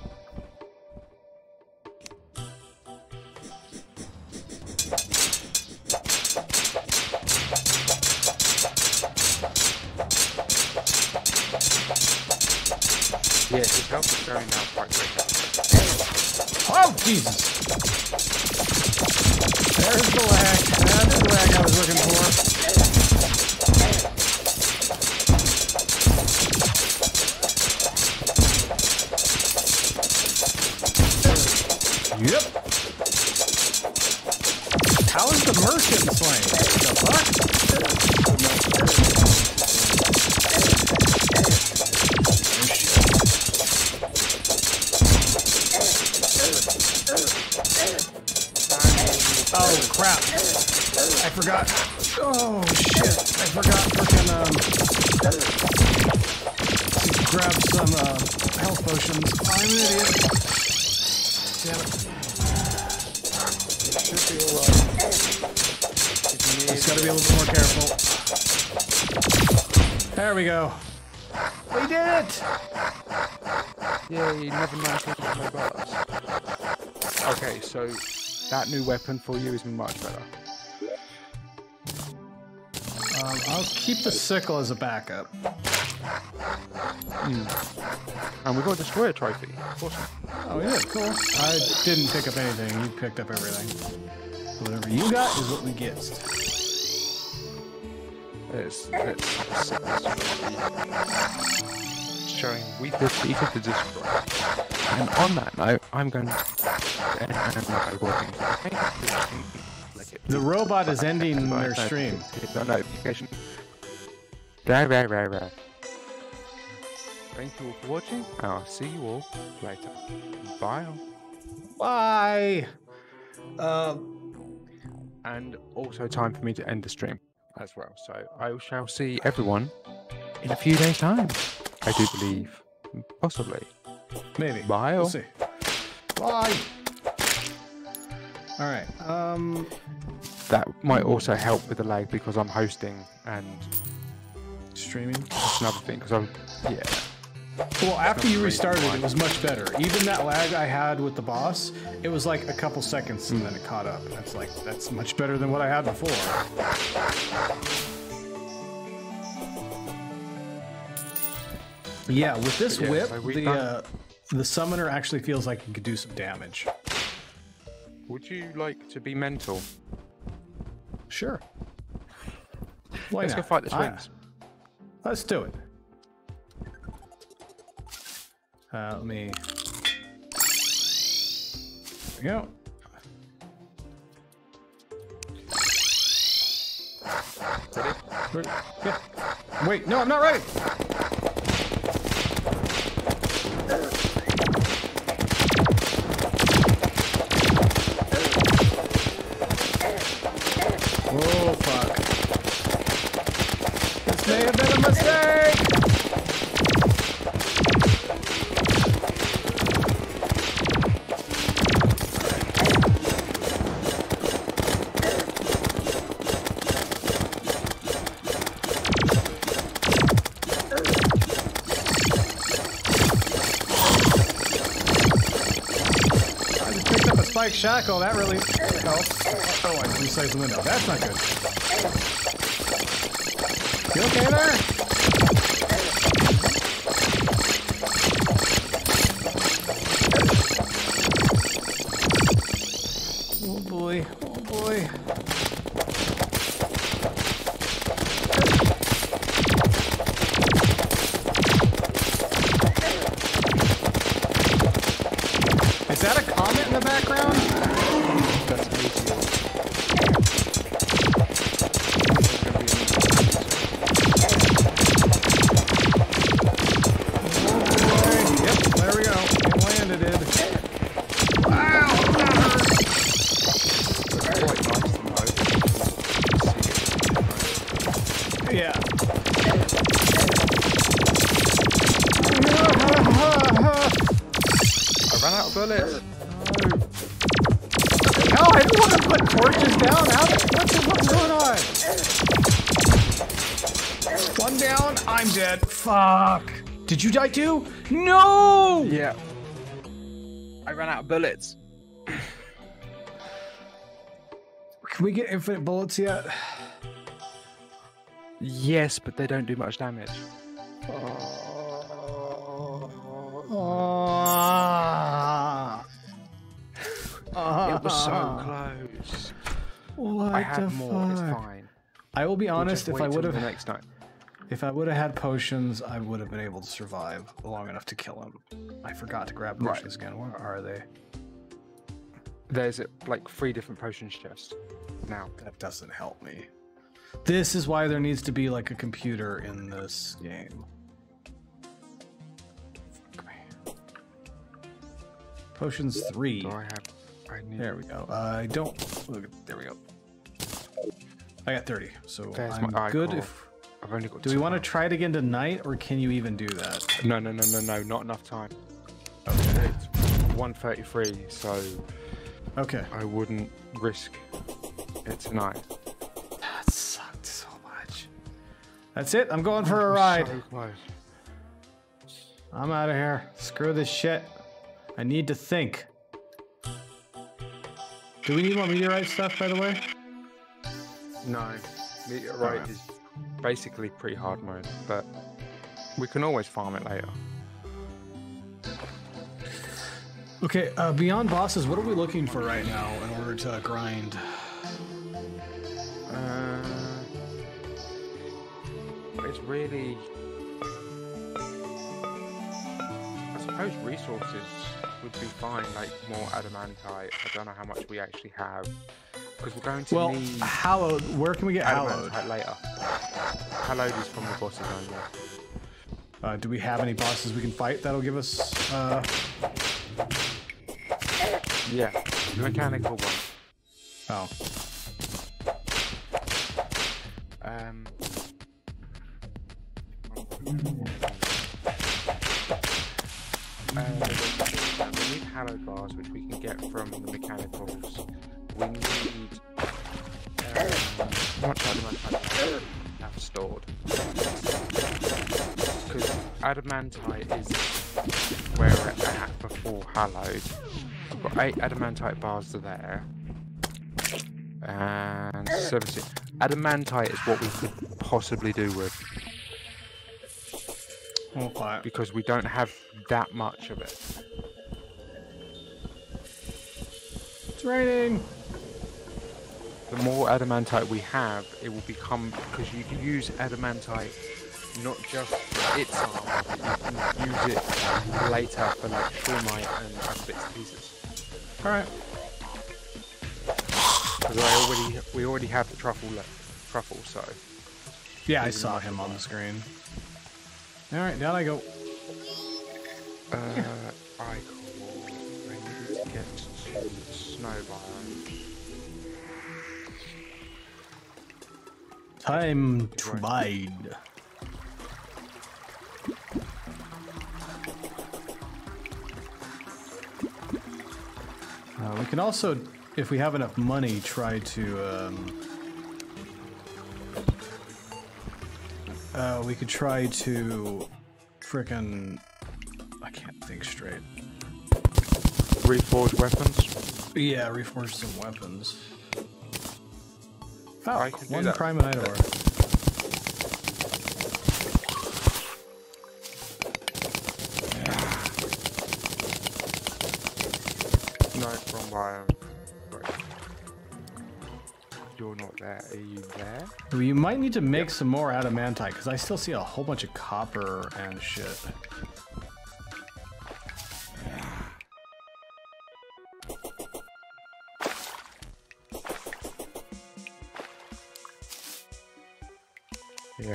Yeah, his health is going down quite quickly. Oh Jesus! There's the lag. Ah, That's the lag I was looking for. Yep. How is the merchant slain? We go. We did it! Yeah, never mind taking my bars. Okay, so that new weapon for you is much better. Um, I'll keep the sickle as a backup. And we got a destroyer trophy. Awesome. Oh yeah, cool. I didn't pick up anything. You picked up everything. Whatever you got is what we get. It's, it's, it's showing we defeated the destroyer. And on that note, I'm going to end my recording. The robot is ending <laughs> their stream. No notification. Right, right, right, right. Thank you all for watching. I'll see you all later. Bye. Bye. Uh, And also time for me to end the stream as well. So I shall see everyone in a few days' time. I do believe. Possibly. maybe. Bye. We'll all. see. Bye. All right. Um. That might also help with the lag because I'm hosting and Streaming. that's another thing because I'm yeah. Well, after you restarted, it was much better. Even that lag I had with the boss, it was like a couple seconds and then it caught up. That's like that's much better than what I had before. Yeah, with this Yeah, whip, the uh, the summoner actually feels like it could do some damage. Would you like to be mental? Sure. Why Let's not? go fight the I- let's do it. Uh, let me. There we go. Ready? Yeah. Wait, no, I'm not ready. Spike shackle. That really helps. Oh, I resized the window. That's not good. You okay there? Did you die too? No! Yeah. I ran out of bullets. <sighs> Can we get infinite bullets yet? Yes, but they don't do much damage. Oh. <sighs> It was so <sighs> close. What I had more. It's fine. I will be We'll honest. If I would the have, next night. If I would have had potions, I would have been able to survive long enough to kill him. I forgot to grab Right. potions again. Where are they? There's uh, like three different potions chests now. That doesn't help me. This is why there needs to be like a computer in this game. Potions three. So I have. I need. There we go. I don't. Look, there we go. I got 30, so There's I'm good. If I've only got. do we want to try it again tonight, or can you even do that? No, no, no, no, no. Not enough time. Okay. It's 133, so Okay. I wouldn't risk it tonight. That sucked so much. That's it. I'm going for a ride. So close. I'm out of here. Screw this shit. I need to think. Do we need more meteorite stuff, by the way? No, meteorite Alright. is basically pretty hard mode, but we can always farm it later. Okay, uh, beyond bosses, what are we looking for right now in order to grind? Uh, it's really. I suppose resources would be fine, like more adamantite. I don't know how much we actually have, because we're going to Well, need hallowed. Where can we get hallowed? later. Hallowed is from the bosses only. Uh, do we have any bosses we can fight that'll give us? Uh... Yeah, mechanical one. Oh, Um, uh, we need hallowed bars, which we can get from the mechanicals. We need. Um, how much adamantite have stored? Because adamantite is where we're at before hallowed. I've got eight adamantite bars to there. And 17. Adamantite is what we could possibly do with Okay. because we don't have that much of it. It's raining. The more adamantite we have, it will become because you can use adamantite not just for its armor, but you can use it later for like thermite and other bits and pieces. All right. Because I already we already have the truffle left, truffle, so Yeah, I saw him on the screen. All right, down I go. uh, I call. I need to get to the Time to bide. Uh, we can also, if we have enough money, try to. Um, uh, we could try to, frickin' I can't think straight. Reforged weapons. Yeah, reforge some weapons. Oh, I can do one that. prime and ore. No, wrong biome. You're not there. Are you might need to make some more adamantite because I still see a whole bunch of copper and shit.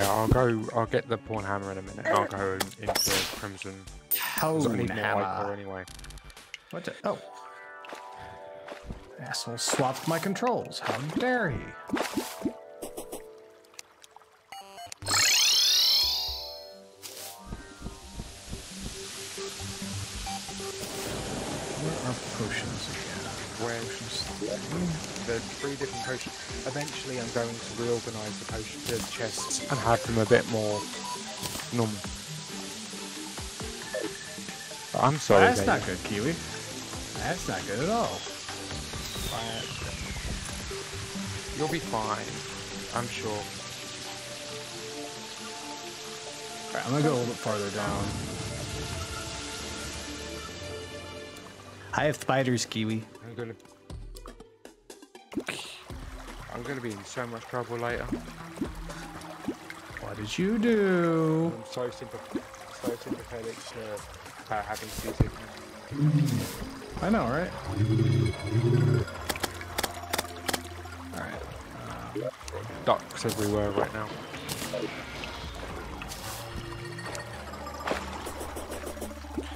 Yeah, I'll go. I'll get the Pwnhammer in a minute. I'll go into crimson. need more anyway. What the? Oh. Asshole swapped my controls. How dare he? There's three different potions. Eventually, I'm going to reorganize the potion, the chests, and have them a bit more normal. But I'm sorry. That's babe. not good, Kiwi. That's not good at all. You'll be fine. I'm sure. Alright, I'm gonna go a little bit farther down. I have spiders, Kiwi. I'm gonna. I'm gonna be in so much trouble later. What did you do? I'm so sympathetic, so sympathetic to uh, having seasickness. I know, right? Alright. Ducks everywhere right now.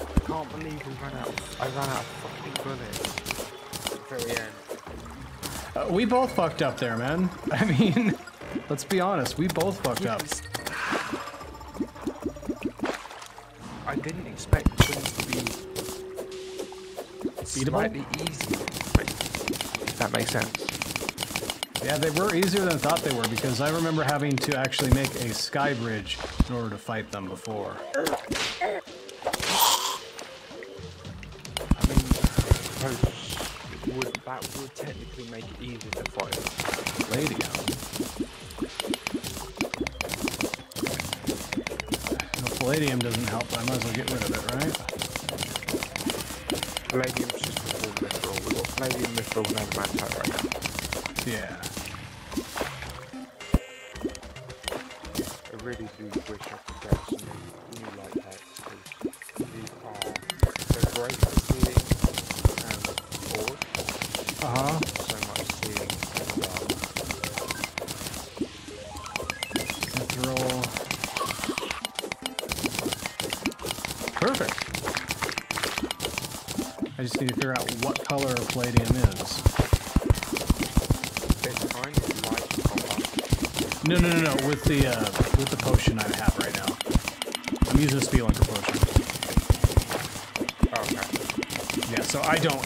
I can't believe we ran out. I ran out of fucking bullets. At the very end. Uh, we both fucked up there, man. <laughs> I mean, let's be honest. We both fucked up. I didn't expect things to be Beatable? slightly easier. If that makes sense. Yeah, they were easier than I thought they were because I remember having to actually make a sky bridge in order to fight them before. That would technically make it easier to fight. Palladium. No, palladium doesn't help, but I might as well get rid of it, right? Palladium's just before Mithril. We've got Palladium, Mithril, and Adamantite right now. Yeah. I really do wish I the uh, with the potion I have right now, I'm using a Spelunker potion. Oh, okay. Yeah, so I don't.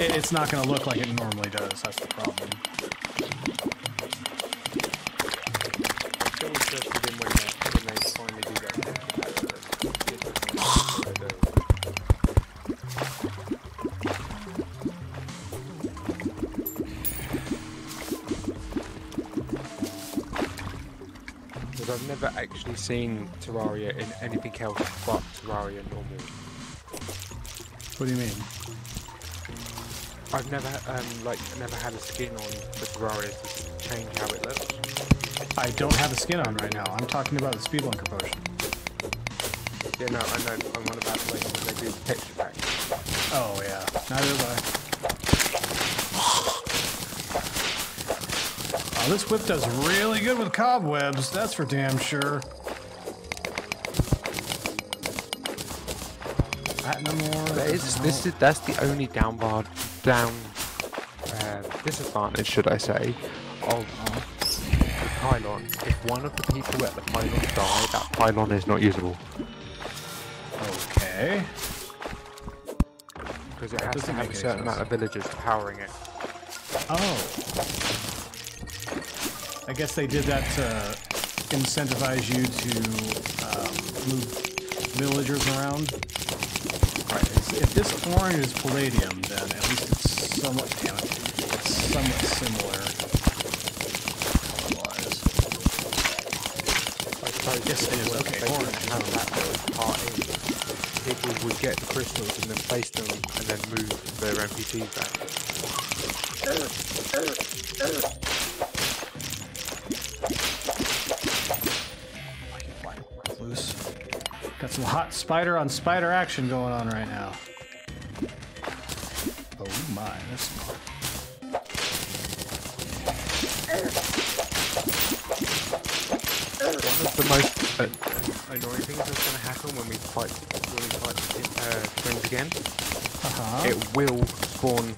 It, it's not going to look like it normally does. That's the problem. Actually seen Terraria in anything else but Terraria normal. What do you mean? I've never um like never had a skin on the Terraria to change how it looks. I don't have a skin on right now. I'm talking about the Spelunker potion. Yeah, no, I know. I'm on about like when they do texture pack. Oh yeah, neither have I. Oh, this whip does really good with cobwebs. That's for damn sure. This is that's the only down bar down uh, disadvantage, should I say, of the pylon. If one of the people at the pylon die, that pylon is not usable Okay. because it has to Doesn't have a certain amount of villagers powering it. Oh. I guess they did that to incentivize you to um, move villagers around. Right. If this orange is palladium, then at least it's somewhat, damn it, it's somewhat similar. Otherwise. I suppose Yes, it is. if Okay, they didn't orange. have that little part people would get the crystals and then place them and then move their NPCs back. Spider on spider action going on right now. Oh my, that's One of the most uh, annoying things that's going to happen when we fight when we fight uh, twins again, uh-huh. it will spawn.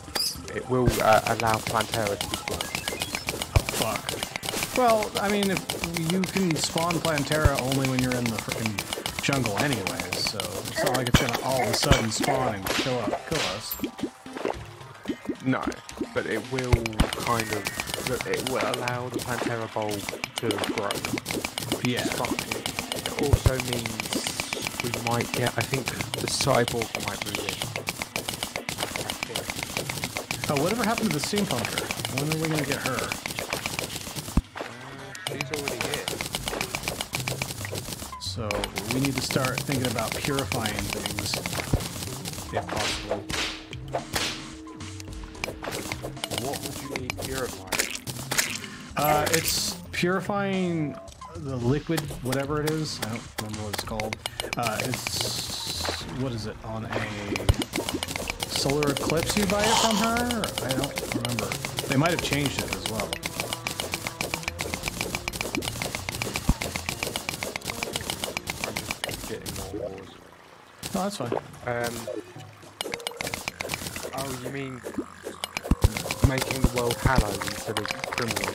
It will uh, allow Plantera to be spawned. Fuck. Well, I mean, if you can spawn Plantera only when you're in the freaking jungle anyways, so it's not like it's gonna all of a sudden spawn and kill, up, kill us. No, but it will kind of. It will allow the Plantera bulb to grow. Yeah. Fine. It also means we might get. I think the cyborg might move in. Oh, whatever happened to the steampunker? When are we gonna get her? We need to start thinking about purifying things, if possible. What would you need purified? Uh, it's purifying the liquid, whatever it is. I don't remember what it's called. Uh, it's what is it on a solar eclipse? You buy it from her? I don't remember. They might have changed it as well. I'm just getting more ores. No, that's fine. Um. Oh, you mean making the world hallowed instead of criminal?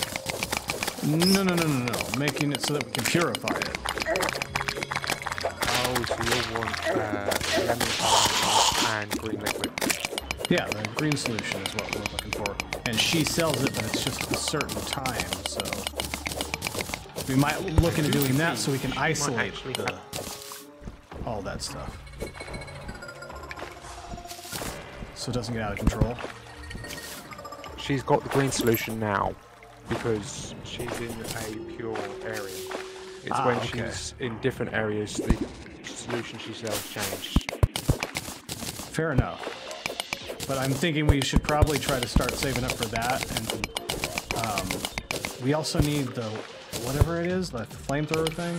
No, no, no, no, no. Making it so that we can purify it. Oh, so you'll want uh, lemon and green liquid. Yeah, the green solution is what we're looking for. And she sells it, but it's just a certain time, so we might look into doing that so we can isolate the, all that stuff. So it doesn't get out of control. She's got the green solution now because she's in a pure area. It's Ah, when okay. she's in different areas the solution she sells changed. Fair enough. But I'm thinking we should probably try to start saving up for that, and um, we also need the whatever it is, the flamethrower thing.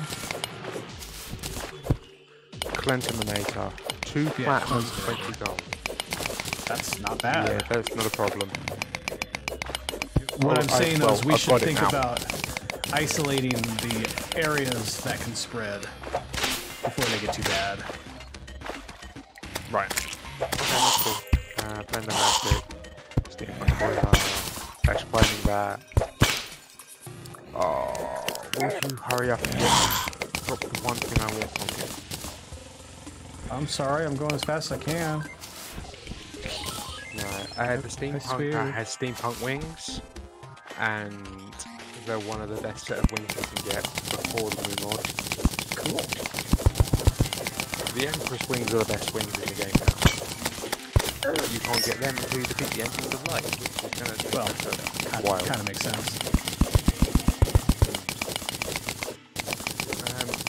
Clentaminator, two Yeah, platinum, 20 gold. That's not bad. Yeah, that's not a problem. What Oh, I'm saying though well, is we I've should think about isolating the areas that can spread before they get too bad. Right. Okay, that's cool. Uh, the magic, steam boiler, explaining that. Oh, would you hurry up and get drop the one thing I want from you? I'm sorry, I'm going as fast as I can. Right. Uh, the swear. steampunk has steampunk wings, and they're one of the best set of wings you can get before the new mod. Cool. The Empress wings are the best wings in the game now. You can't get them until you defeat the Engines of Light, which is going to Well, kind Wild. of, kind of makes sense.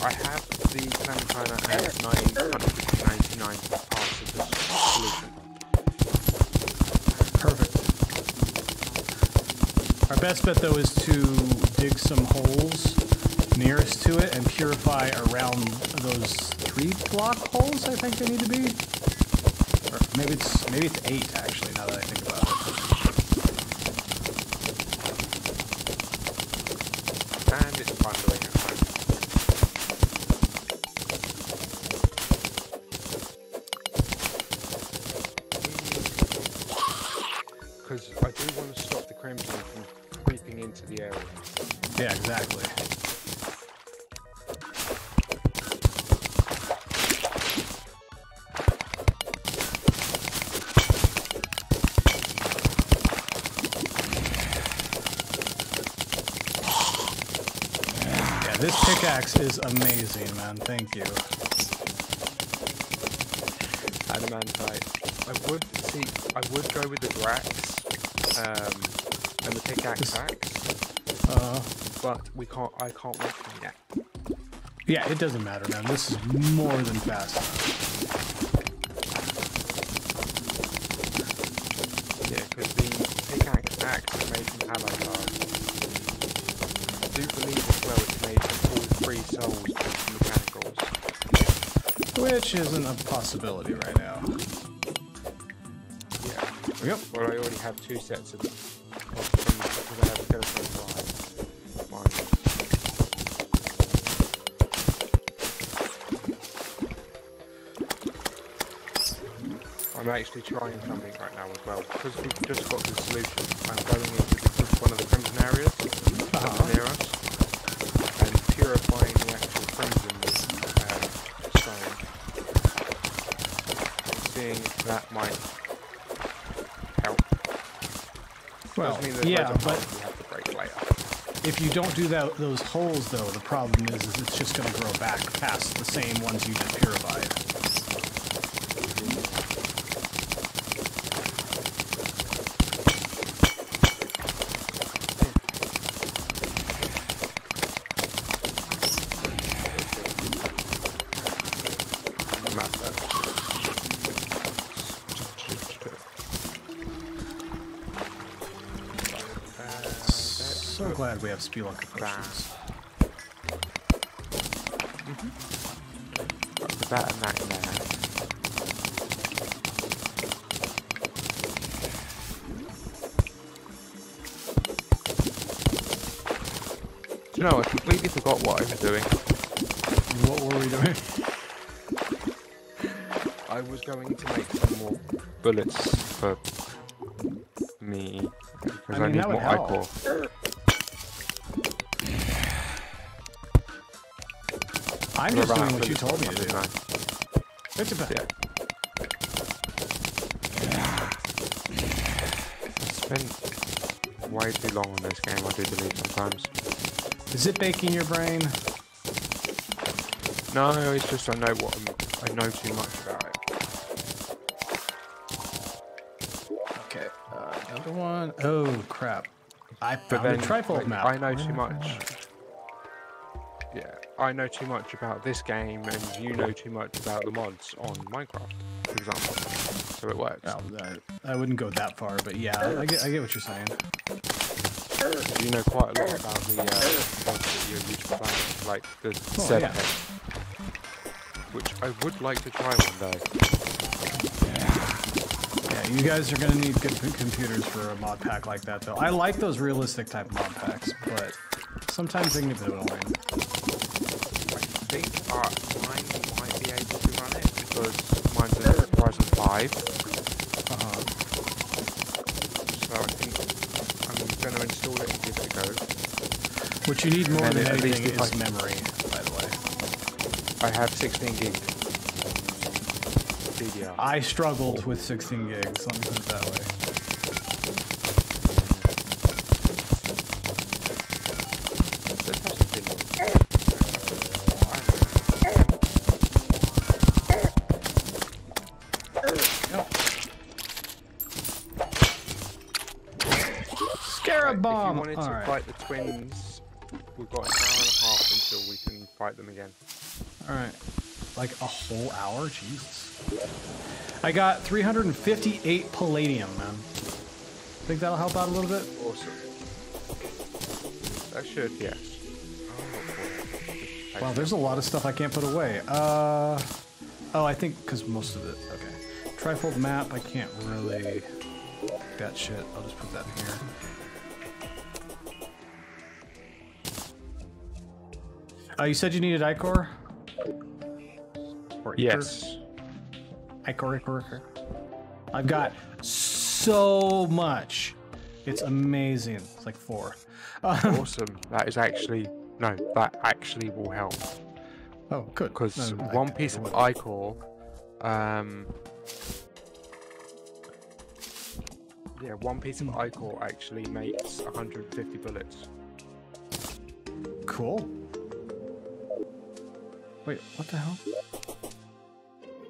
I have the Clementine at 999 parts of the solution. Perfect. Our best bet though is to dig some holes nearest to it and purify around those three block holes. I think they need to be. Or maybe it's maybe it's eight actually. Pickaxe is amazing, man. Thank you. Adamantite. I would see. I would go with the Drax um, and the pickaxe axe, Uh, but we can't. I can't make them yet. yeah, it doesn't matter, man. This is more than fast. Yeah, because the pickaxe axe is made from I do believe as well it's made from all three souls mechanicals. Which isn't a possibility right now. Yeah. Yep. Well, I already have two sets of them. of them Because I have a skeleton fly. Mine. I'm actually trying something right now as well. Because we've just got the solution, I'm going into the, of the crimson areas Uh-huh. near us and purifying the actual crimson um, stone. Seeing if that might help. Well, yeah, but we have to break later. if you don't do that, those holes, though, the problem is, is it's just going to grow back past the same ones you just purified. Have Spelunker potions. Put that and that in there. Do you know, I completely forgot what I was doing. What were we doing? <laughs> I was going to make some more bullets It's a didn't I? I spent way too long on this game, I do believe sometimes. Is it baking your brain? No, it's just I know what I'm, I know too much about it. Okay, uh, the other one. Oh crap! I But found then a trifold map. I know too much. I know too much about this game, and you know too much about the mods on Minecraft, for example. So it works. Oh, I, I wouldn't go that far, but yeah, I get, I get what you're saying. You know quite a lot about the uh, mods that you're used to playing, like the Oh, Zed yeah. Which I would like to try one day. Yeah, you guys are gonna need good computers for a mod pack like that, though. I like those realistic type mod packs, but sometimes they can get a bit annoying. I think uh, mine might be able to run it because mine's a Ryzen 5. Uh-huh. So I think I'm going to install it and give it a go. What you need more then than anything is can- memory, by the way. I have 16 gig DDR. I struggled with 16 gigs, let me put it that way. Let's have some video. Scarab If you bomb! wanted to Alright. fight the twins, we've got an hour and a half until we can fight them again. All right. Like a whole hour? Jesus. I got 358 palladium, man. Think that'll help out a little bit? Awesome. That should, yes. Wow, there's a lot of stuff I can't put away. Uh, oh, I think because most of it. Okay. Trifold map, I can't really. That shit. I'll just put that here. Uh, you said you needed Ichor? Or Yes. Ichor, Ichor, Ichor. I've got so much. It's amazing. It's like four. <laughs> Awesome. That is actually no. That actually will help oh, good. because No, one I- piece of what- Ichor, um, yeah, one piece of Ichor actually makes 150 bullets. Cool. Wait, what the hell?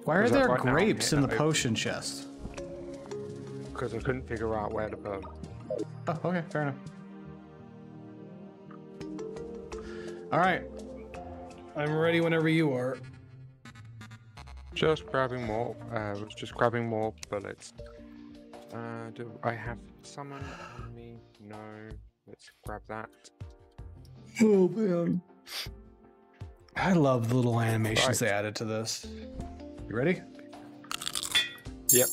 Why are there grapes in the open. potion chest? Because I couldn't figure out where to put 'em. Oh, okay, fair enough. All right. I'm ready whenever you are. Just grabbing more. Uh, was just grabbing more bullets. Uh, do I have summon on me? No. Let's grab that. Oh man. I love the little animations Right. they added to this. You ready? Yep.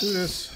Do this.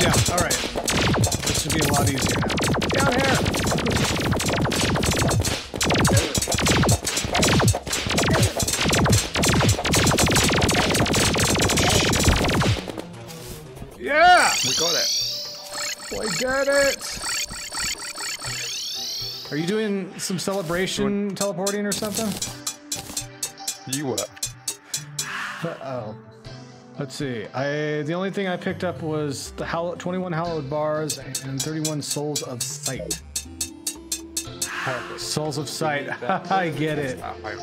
Way. Got one down. All right. This should be a lot easier now. Down here. Yeah, We got it. I got it. Are you doing some celebration teleporting or something? You were. Uh oh. Let's see. I the only thing I picked up was the hallow, 21 hallowed bars and 31 souls of sight. Souls of sight. <laughs> I get it. I-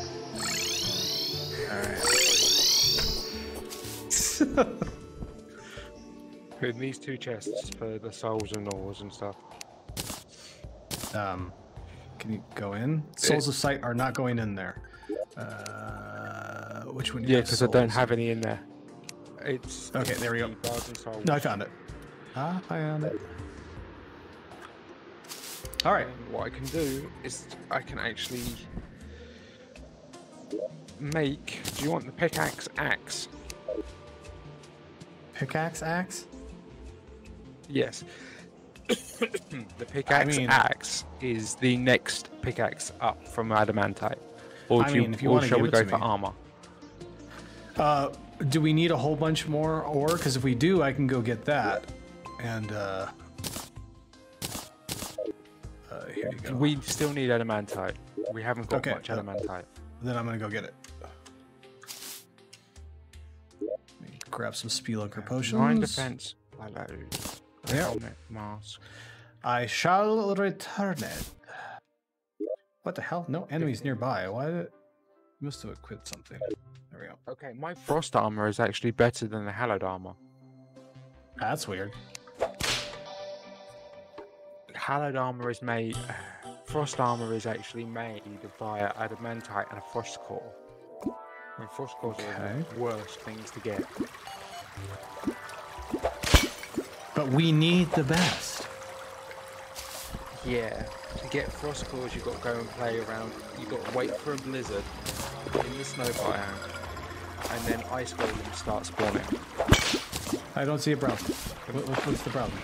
<laughs> in these two chests for the souls and ores and stuff. Um, can you go in? Souls of sight are not going in there. Uh, which one? do you Yeah, because I don't have any in there. It's Okay, there we go. the bars and souls. No, I found it. Ah, I found it. All right. And what I can do is I can actually make. Do you want the pickaxe axe? Pickaxe axe. Yes. <coughs> the pickaxe mean- axe is the next pickaxe up from adamantite. Or, I do you, mean, if you or wanna shall we go for me. armor? Uh, do we need a whole bunch more ore? Because if we do, I can go get that. And uh, uh here you go. We still need adamantite. We haven't got Okay, much adamantite. Then I'm gonna go get it. grab some Spelunker Nine potions. defense. Hello. Yeah. Mask. I shall return it. What the hell? No enemies nearby. Why did it? Must have equipped something. There we go. Okay, my frost armor is actually better than the hallowed armor. That's weird. Hallowed armor is made. <sighs> Frost armor is actually made by adamantite and a frost core. And frost cores are the worst things to get. But we need the best. Yeah, to get frost cores, you've got to go and play around. You've got to wait for a blizzard in the snow biome, and then ice golems start spawning. I don't see a problem. What, what- what's the problem?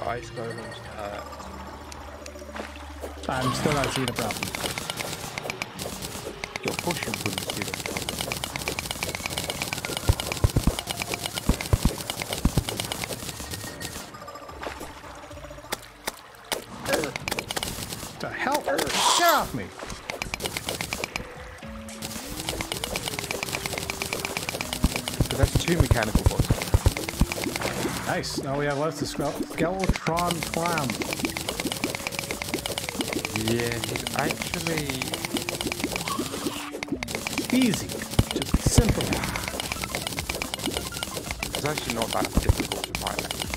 The ice golems, uh, I'm still not seeing a problem. you're pushing for the student. The hell? Get off me! That's two mechanical bosses. Nice. Now we have left the Skel- Skeletron Clam. Yeah, he's actually Easy. Just simple. It's actually not that difficult to find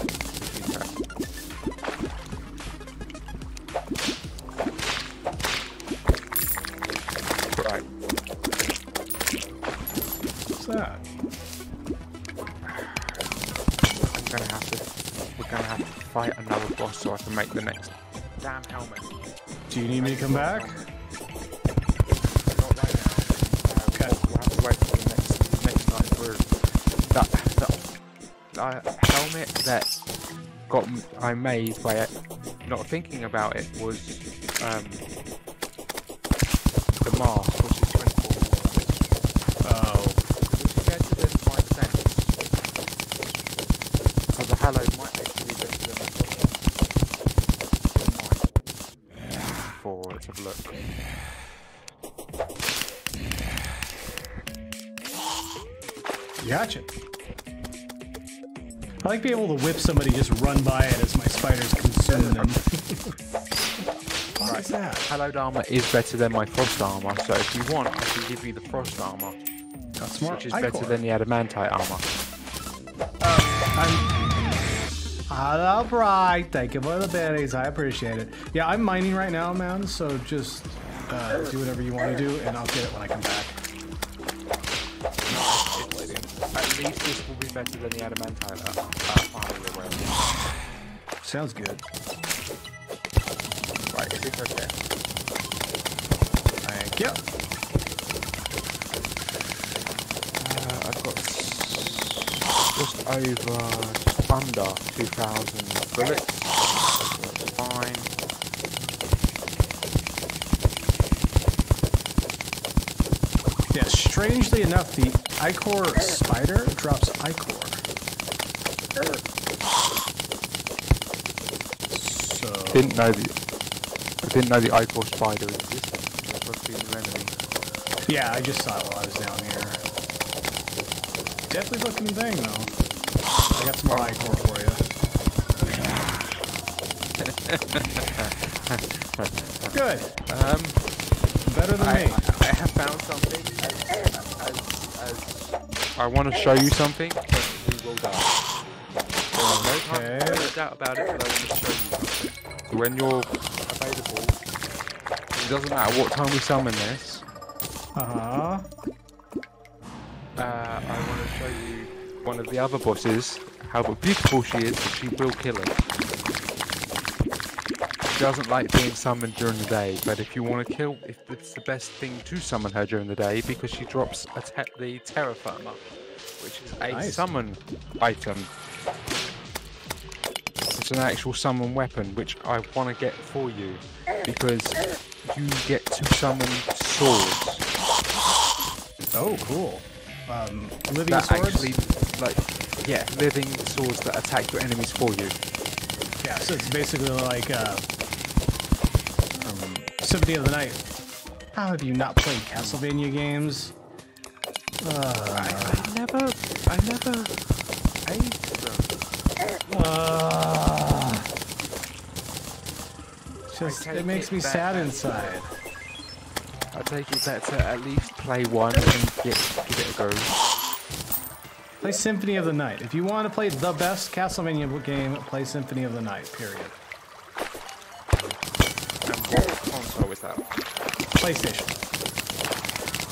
uh, helmet that got I made by not thinking about it was um, the mask, which is 24 Oh. which is better than my sense. But the hallowed might actually be better than mine. For let's have a look. Gotcha. I like being able to whip somebody, just run by it as my spiders consume them. <laughs> what is that? Hallowed armor is better than my frost armor, so if you want, I can give you the frost armor, Got smart which is better core. than the adamantite armor. I'm... All right, thank you for the berries. I appreciate it. Yeah, I'm mining right now, man. So just uh, do whatever you want to do, and I'll get it when I come back. Better than the adamantite uh, uh, armor you're wearing. Sounds good. Right, is it okay? Thank you. Uh, I've got just over, just under 2,000 bullets. That's fine. Yeah, strangely enough, the Ichor spider drops Ichor. So Didn't know the, I didn't know the Ichor spider existed. That must be a new enemy. yeah, I just saw it while I was down here. Definitely looking thing though. I got some more Ichor for you. <laughs> Good. Um, Better than I, me. I, I have found something. I want to show you something, but we will die. There's no, time, Okay. no doubt about it, but I want to show you something. So when you're available, it doesn't matter what time we summon this, Uh huh. uh, I want to show you one of the other bosses, how beautiful she is, but she will kill us. She doesn't like being summoned during the day, but if you want to kill, if it's the best thing to summon her during the day, because she drops a te- the Terraprisma, which is a Nice. summon item. It's an actual summon weapon, which I want to get for you, because you get to summon swords Oh, cool. Um, living that swords. actually, like, yeah, living swords that attack your enemies for you. Yeah, so it's basically like uh, Symphony of the Night. How have you not played Castlevania games? I never, I never ate them. Uh, just it makes it me sad inside. I take it better at least play one and get, give it a go. Play Symphony of the Night. If you want to play the best Castlevania game, play Symphony of the Night. Period. PlayStation.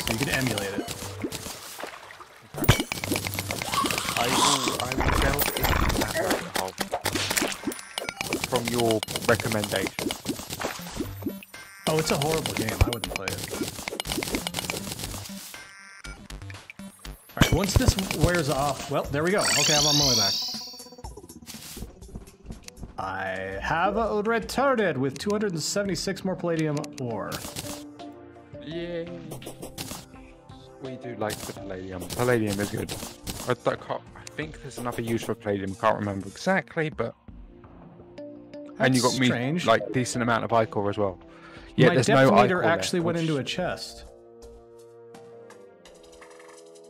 So you can emulate it. I will, I will delve into that rabbit hole from your recommendation. Oh, it's a horrible game. I wouldn't play it. Alright, once this wears off, well, there we go. Okay, I'm on my way back. I have a old returned with 276 more palladium ore. Yay! We do like the palladium. Palladium is good. I, th- I think there's another use for palladium. Can't remember exactly, but and you That's got me like decent amount of ichor as well. Yeah, my there's no detonator ichor actually left, went which- into a chest.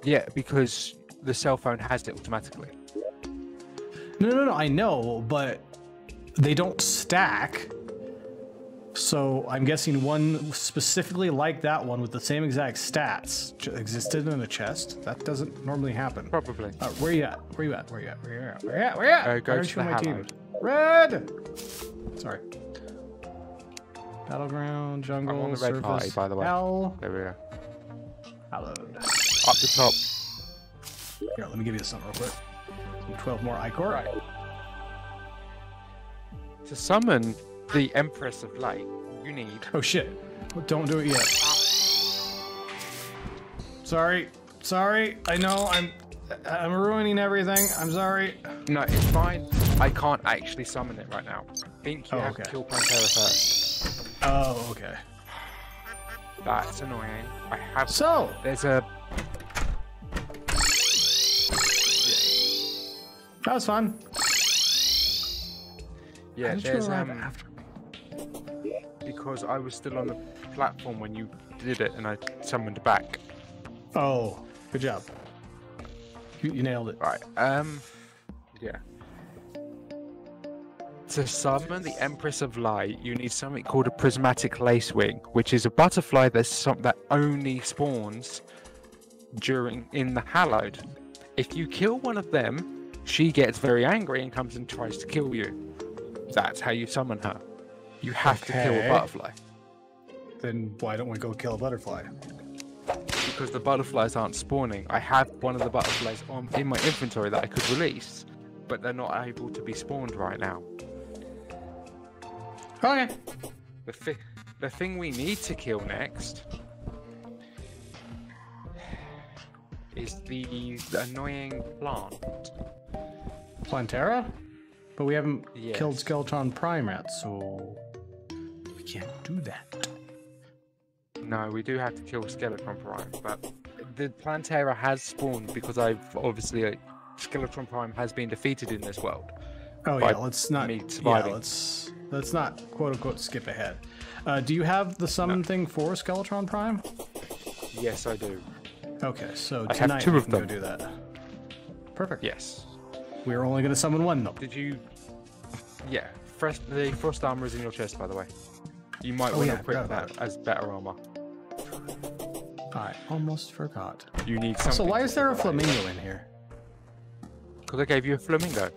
Yeah, because the cell phone has it automatically. No, no, no, I know, but they don't stack. So I'm guessing one specifically like that one with the same exact stats existed in a chest. That doesn't normally happen. Probably. Uh, where you at? Where you at? Where you at? Where you at? Where you at? Where you at? Uh, go Why to the my team? Red. Sorry. Battleground, jungle, on the red surface, party, by the way. hell, There we go. hallowed. Up the top. Here, let me give you something real quick. Some 12 more ichor. Right. To summon the Empress of Light, you need Oh shit! Don't do it yet. Sorry, sorry. I know I'm, I'm ruining everything. I'm sorry. No, it's fine. I can't actually summon it right now. I think you Oh, have to okay. kill Plantera first. Oh, okay. That's annoying. I have. So, There's a. that was fun. Yeah, How did you there's arrive um. after me? Because I was still on the platform when you did it, and I summoned back. Oh, good job. You, you nailed it. Right. Um. Yeah. To summon the Empress of Light, you need something called a prismatic lacewing, which is a butterfly that's some, that only spawns during in the Hallowed. If you kill one of them, she gets very angry and comes and tries to kill you. That's how you summon her. You have to kill a butterfly Then why don't we go kill a butterfly? because the butterflies aren't spawning. I have one of the butterflies on in my inventory that I could release, but they're not able to be spawned right now. Okay. The, thi- the thing we need to kill next is the, the annoying plant. Plantera? But we haven't killed Yes. Skeletron Prime yet, so we can't do that. No, we do have to kill Skeletron Prime, but the Plantera has spawned because I've obviously uh, Skeletron Prime has been defeated in this world. Oh yeah, let's not. me Yeah, let's let's not quote unquote skip ahead. Uh, do you have the summon thing for Skeletron Prime? Yes, I do. Okay, so I have tonight two we of can go them. do that. Perfect. Yes. We're only going to summon one though. Did you? Yeah. Fresh, the frost armor is in your chest, by the way. You might Oh, want yeah, to equip that as better armor. I almost forgot. You need something. So why is there a flamingo in here? Because I gave you a flamingo.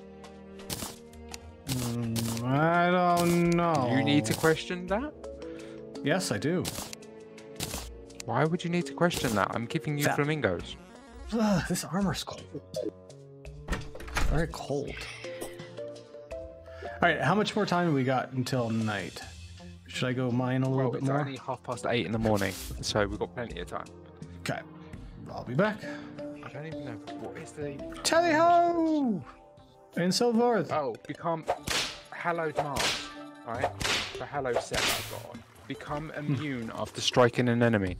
Mm, I don't know. You need to question that. Yes, I do. Why would you need to question that? I'm giving you That- flamingos. Ugh, this armor's cold. Very cold. All right, how much more time have we got until night? Should I go mine a little Well, bit it's more? only half past eight in the morning, so we've got plenty of time. Okay, I'll be back. I don't even know what is the. Tally ho! And so forth. Oh, become hallowed Mars, right? The hallowed set I've got on. Become immune after striking an enemy.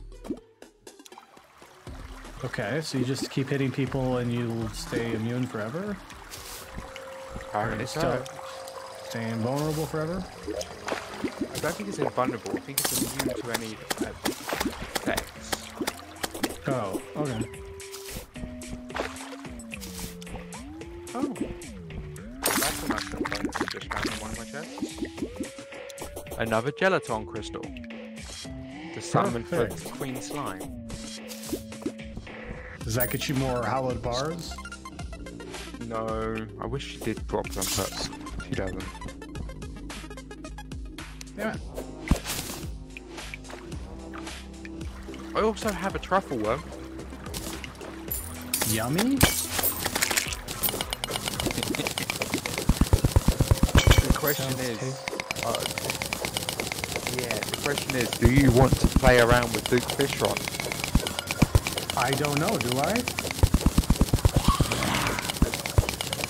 Okay, so you just keep hitting people and you'll stay immune forever? Apparently so. Stay invulnerable forever? I don't think it's invulnerable. I think it's immune to any uh, effects. Oh, okay. Oh. That's a nice little. Just found one of my chests. Another gelatin crystal. The salmon foot queen slime. Does that get you more hallowed bars? No, I wish she did drop them, but she doesn't. Damn it. I also have a truffle worm. Yummy? The question Sounds is, uh, yeah, the question is, do you want to play around with Duke Fishron? I don't know, do I?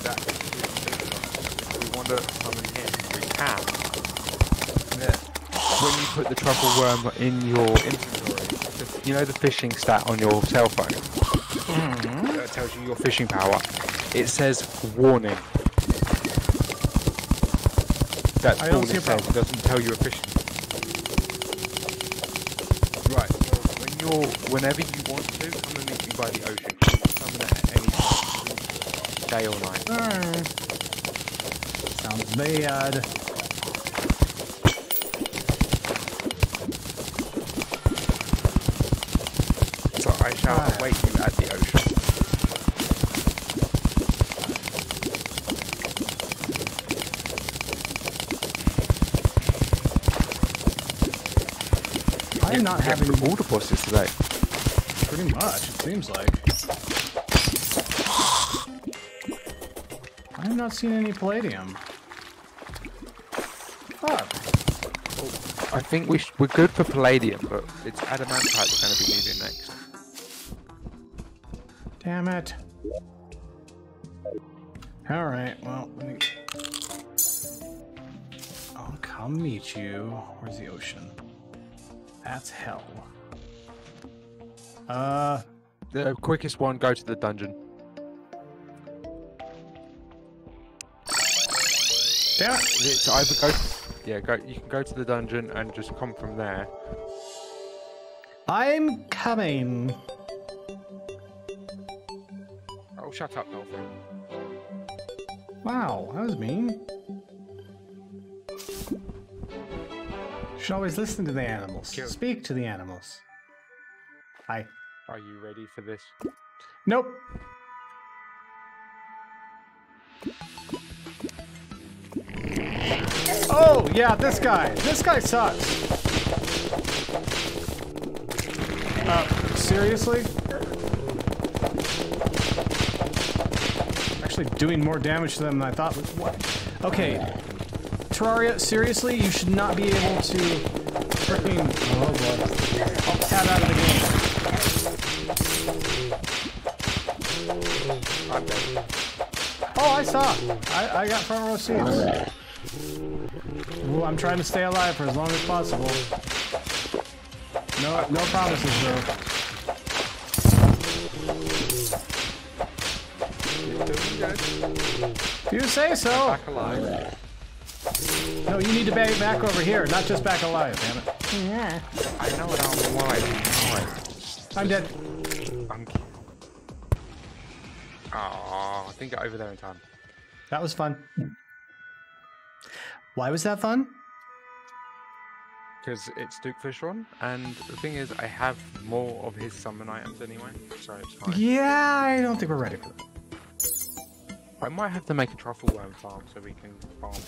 That is Duke Fishron. If we want to summon him, we can. When you put the truffle worm in your inventory, you know the fishing stat on your cell phone mm-hmm. that tells you your fishing power. It says warning. That's I all it says. It doesn't tell you a fishing. Right. So when you're, whenever you want to, come and meet me by the ocean. You can summon it at any or night. Alright. Sounds bad. So I shall Right. await you at the ocean. I am not having the today. pretty much, it seems like. I have not seen any palladium. Fuck. I think we sh- we're good for palladium, but it's adamantite we're going to be needing next. Damn it. Alright, well, let me. I'll come meet you. Where's the ocean? That's hell. Uh, The quickest one, go to the dungeon. Damn it. It's either go, yeah, go. You can go to the dungeon and just come from there. I'm coming. Oh, shut up, Dolphin. Wow, that was mean. You Should always listen to the animals. Kill. Speak to the animals. Hi. Are you ready for this? Nope. Oh, yeah, this guy. This guy sucks. Uh, seriously? Actually doing more damage to them than I thought. What? Okay. Terraria, seriously, you should not be able to freaking... Oh, boy. Tab out of the game. Oh, I saw. I, I got front row seats. Ooh, I'm trying to stay alive for as long as possible. No, no promises though. You're doing good. If you say so. Back alive. No, you need to back back over here, not just back alive. Damn it. Yeah. I know what I'm alive. I'm dead. I'm. Oh, I think I got over there in time. That was fun. Why was that fun? Because it's Duke Fishron, and the thing is, I have more of his summon items anyway, so it's fine. Yeah, I don't think we're ready for that. I might have to make a truffle worm farm so we can farm him.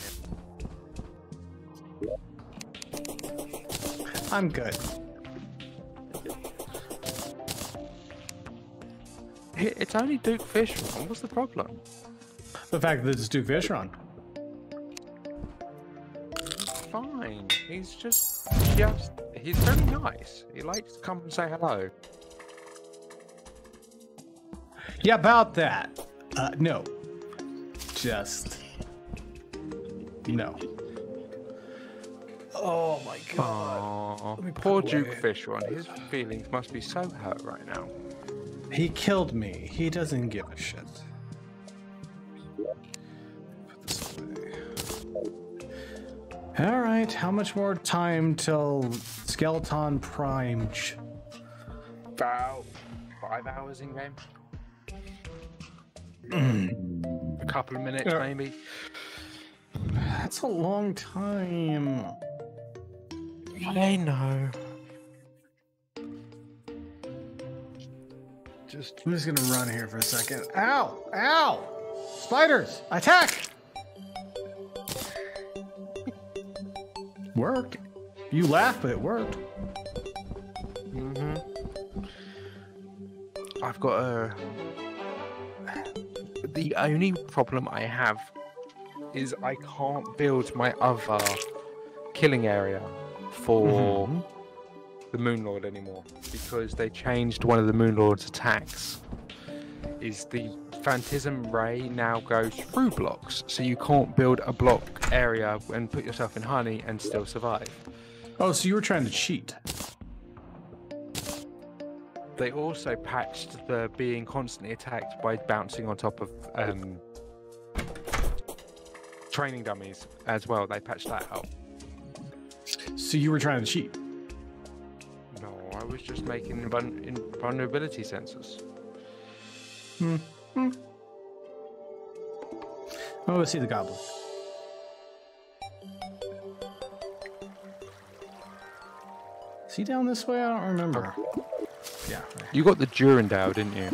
I'm good. It's only Duke Fishron. What's the problem? The fact that it's Duke Fishron. It's fine. He's just, just, he's very nice. He likes to come and say hello. Yeah, about that. Uh, no. Just. No. Oh my Aww, me put poor away. Duke Fishron. His feelings must be so hurt right now. He killed me. He doesn't give a shit. All right. How much more time till Skeletron Prime? About five hours in game. A couple of minutes Yeah. maybe. That's a long time. I know. Just I'm just gonna run here for a second. Ow! Ow! Spiders! Attack! Worked. You laugh, but it worked. hmm I've got a. The only problem I have is I can't build my other killing area for Mhm. the Moon Lord anymore because they changed one of the Moon Lord's attacks. Is the Phantasm Ray now goes through blocks, so you can't build a block area and put yourself in honey and still survive. Oh, so you were trying to cheat? They also patched the being constantly attacked by bouncing on top of um, training dummies as well. They patched that out. So you were trying to cheat? No, I was just making vul- in- vulnerability sensors. Oh, let's see the goblin. Is he down this way? I don't remember. Yeah. You got the Durendal, didn't you?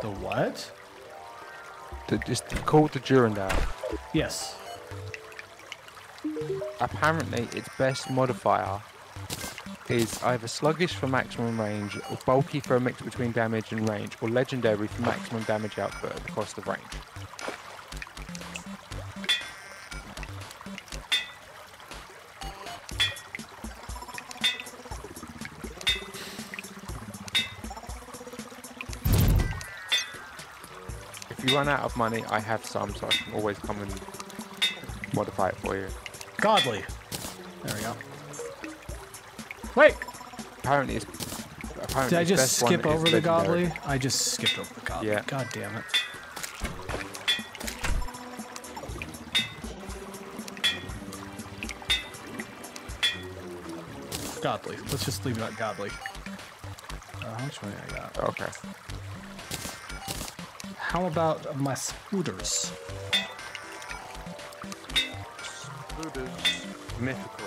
The what? The, it's called the Durendal. Yes. Apparently, its best modifier is either sluggish for maximum range, or bulky for a mix between damage and range, or legendary for maximum damage output across the range. If you run out of money, I have some, so I can always come and modify it for you. Godly. There we go. Wait! Apparently, it's apparently Did I just best skip over the legendary. godly? I just skipped over the godly. Yeah. God damn it. Godly. Let's just leave it at godly. Uh, how much money I got? Okay. How about my scooters? Mythical.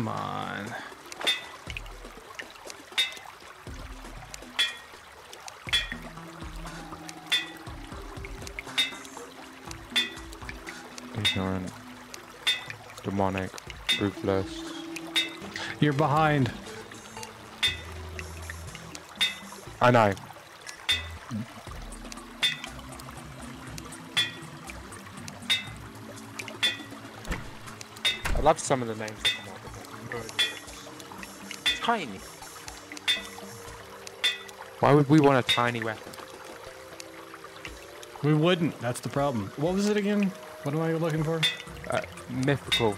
Come on. Ignorant. Demonic. Ruthless. You're behind. I know. I love some of the names Tiny. Why would we want a tiny weapon? We wouldn't. That's the problem. What was it again? What am I looking for? Uh, mythical.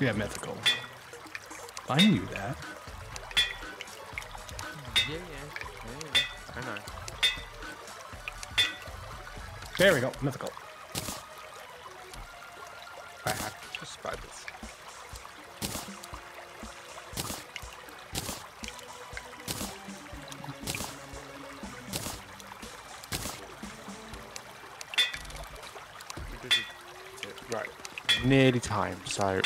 Yeah, mythical. I knew that. Yeah, yeah, yeah, I know. There we go. Mythical. Time. So,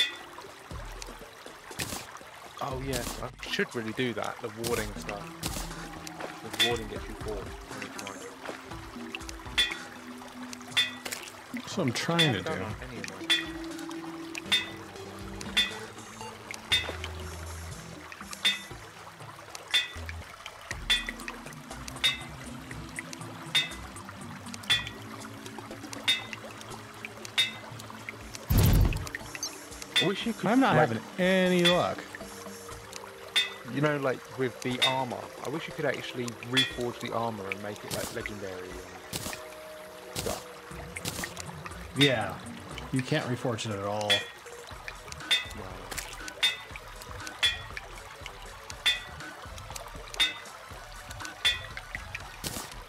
oh yeah, I should really do that. The warding stuff. The warding gets you four. on each one. That's what I'm trying to do. I wish you could. I'm not like, having any luck. You know, like with the armor. I wish you could actually reforge the armor and make it like legendary and stuff. Yeah. You can't reforge it at all.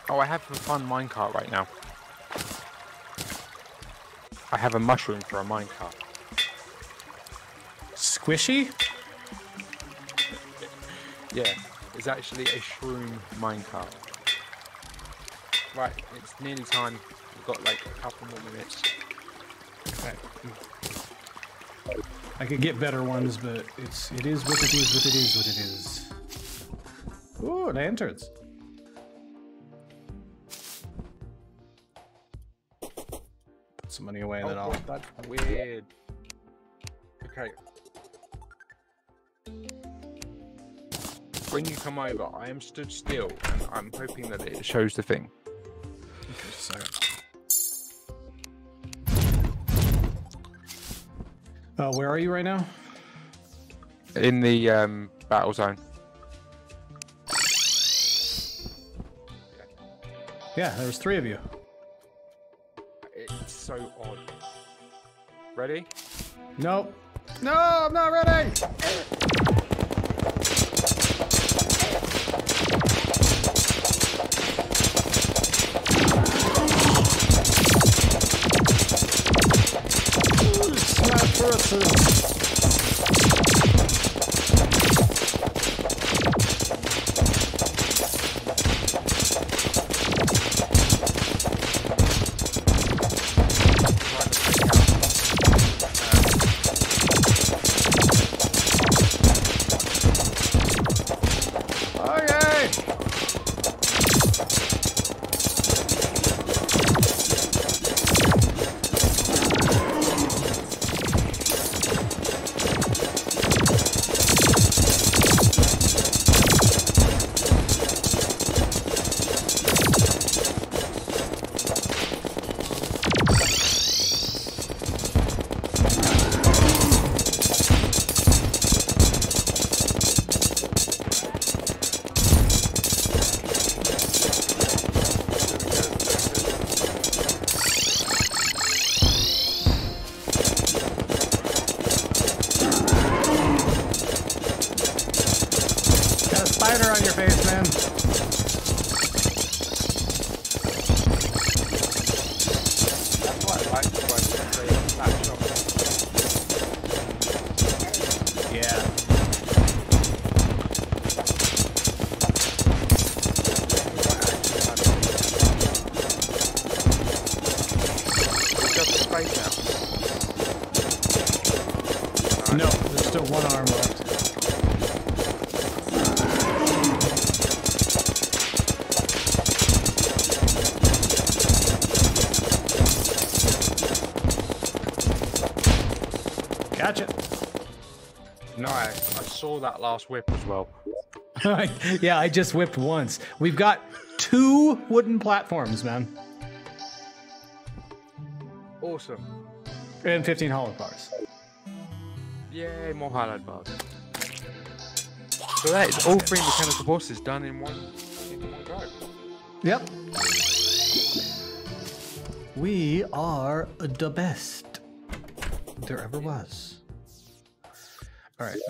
Oh, I have a fun minecart right now. I have a mushroom for a minecart. Squishy? Yeah, it's actually a shroom minecart. Right, it's nearly time. We've got like a couple more minutes. Okay. I could get better ones, but it's it is what it is, what it is, what it is. Ooh, lanterns. Put some money away, and then oh, I'll. Oh, that's weird. Okay. When you come over, I am stood still, and I'm hoping that it shows the thing. A second. Uh, where are you right now? In the um, battle zone. Yeah, there was three of you. It's so odd. Ready? Nope. No, I'm not ready. Saw that last whip as well. <laughs> yeah, I just whipped once. We've got two wooden platforms, man, Awesome. and 15 hollow bars. Yay, more highlight bars. So that is all three mechanical bosses done in one, in one go. Yep. We are the best there ever was.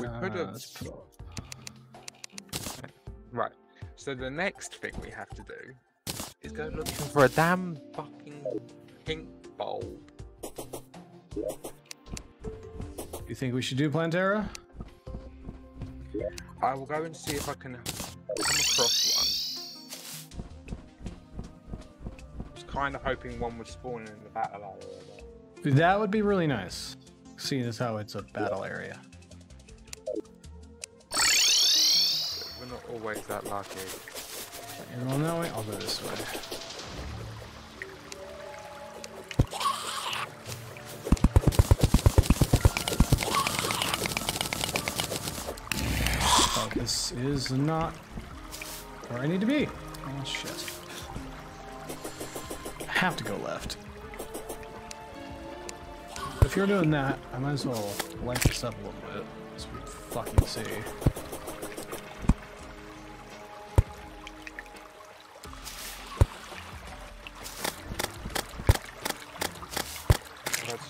We could have- Right. So the next thing we have to do is go looking for a damn fucking pink bulb. You think we should do Plantera? I will go and see if I can come across one. I was kind of hoping one would spawn in the battle area. That would be really nice, seeing as how it's a battle area. Always that lucky. You're going that way? I'll go this way. Oh, this is not where I need to be. Oh, shit. I have to go left. If you're doing that, I might as well light this up a little bit, so we fucking see.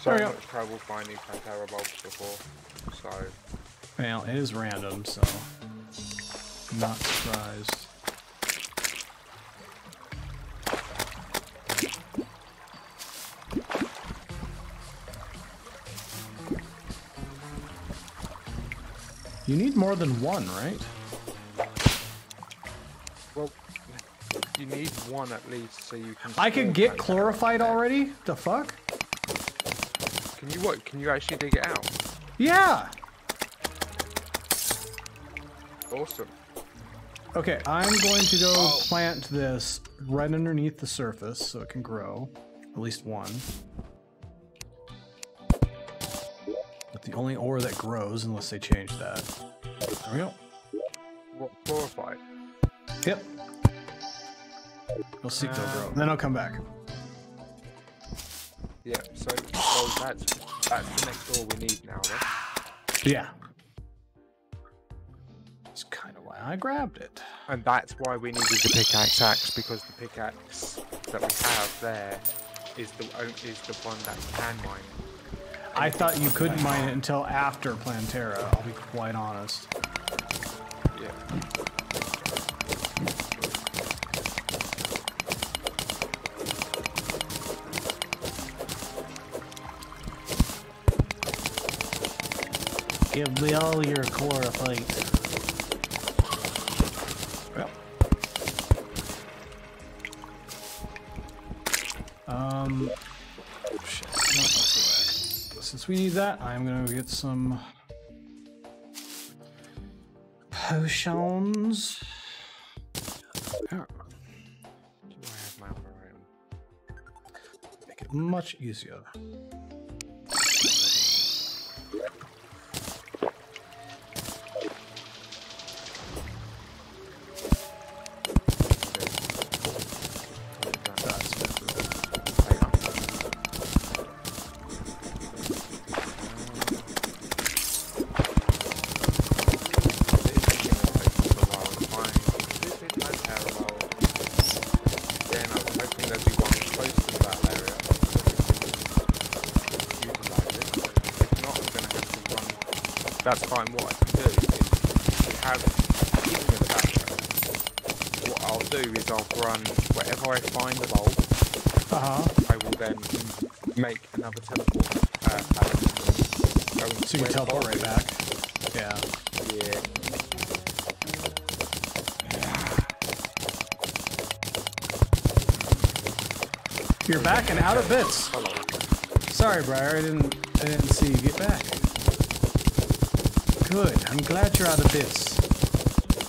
so Hurry much up. trouble finding Plantera bulbs before, so... Well, it is random, so... Not surprised. You need more than one, right? Well, you need one at least so you can... I could get chlorophyte already? The fuck? Can you what? Can you actually dig it out? Yeah! Awesome. Okay, I'm going to go Oh. plant this right underneath the surface so it can grow. At least one. But the only ore that grows, unless they change that. There we go. What? Yep. We'll see if they'll grow. Um, Then I'll come back. Yeah. So, well, that's that's the next door we need now. Then. Yeah. That's kind of why I grabbed it. And that's why we needed the pickaxe axe because the pickaxe that we have there is the is the one that can mine. I thought you couldn't mine it until after Plantera, I'll be quite honest. Yeah. Give me all your chlorophyte. Well. Um. Shit. No, let's go back. Since we need that, I'm gonna get some potions. Do I have my own? Make it much easier. Fine. What I can do is have even the background. What I'll do is I'll run wherever I find the bulb, Uh huh. I will then make another teleport. Uh, pad, So you can teleport right back. Yeah. Yeah. You're back and out of bits. Sorry, Briar, I didn't I didn't see you get back. Good. I'm glad you're out of bits.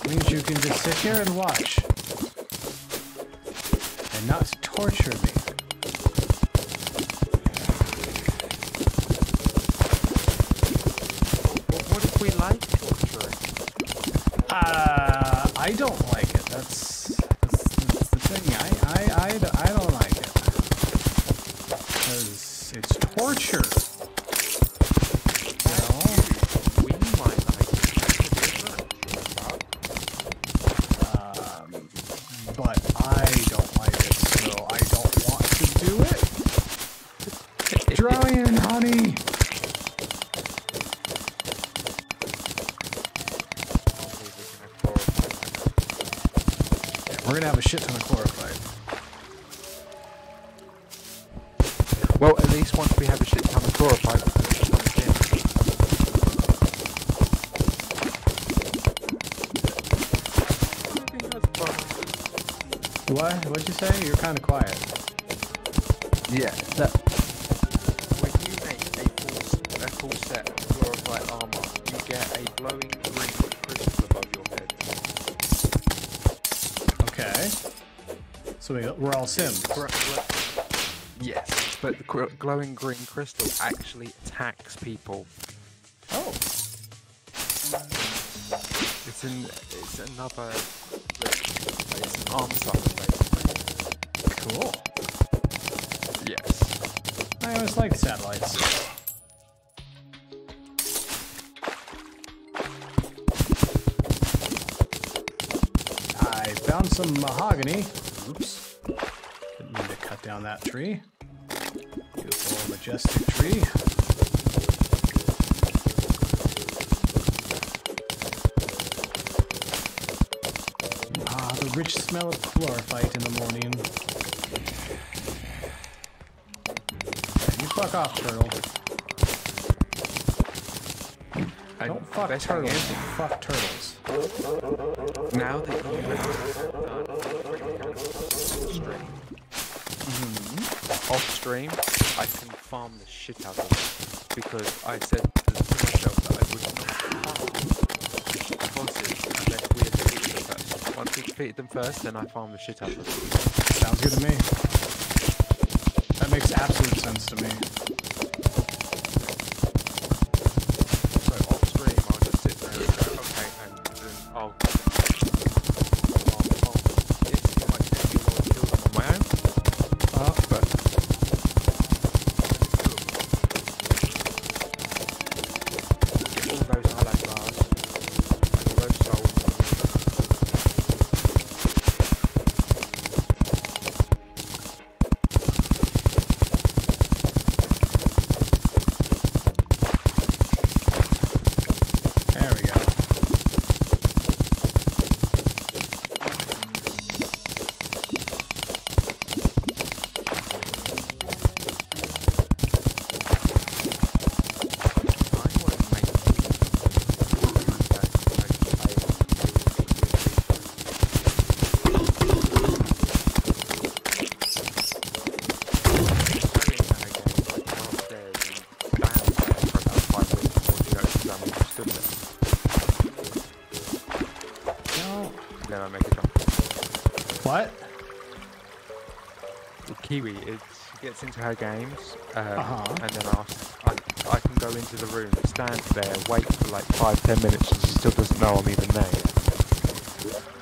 Means you can just sit here and watch. And not torture me. What, if we like torturing? Uh, I don't like it. That's, that's, that's the thing. I, I, I, I don't like it. Because it's torture. We, we're all Sims. Yes, but the glowing green crystal actually attacks people. Oh. It's in. It's another. It's an arm basically. Cool. Yes. I always like satellites. I found some mahogany. Oops. Didn't mean to cut down that tree. Beautiful, majestic tree. Ah, the rich smell of chlorophyte in the morning. You fuck off, turtle. And Don't fuck turtles. Fuck turtles. now that you off stream, I can farm the shit out of them because I said to myself that I would not farm bosses unless we had defeated them first. Once we defeated them first, then I farm the shit out of them. Sounds good to me. That makes absolute sense to me. Into her games, um, Uh-huh. and then I, I can go into the room, stand there, wait for like five, ten minutes, and she still doesn't know I'm even there.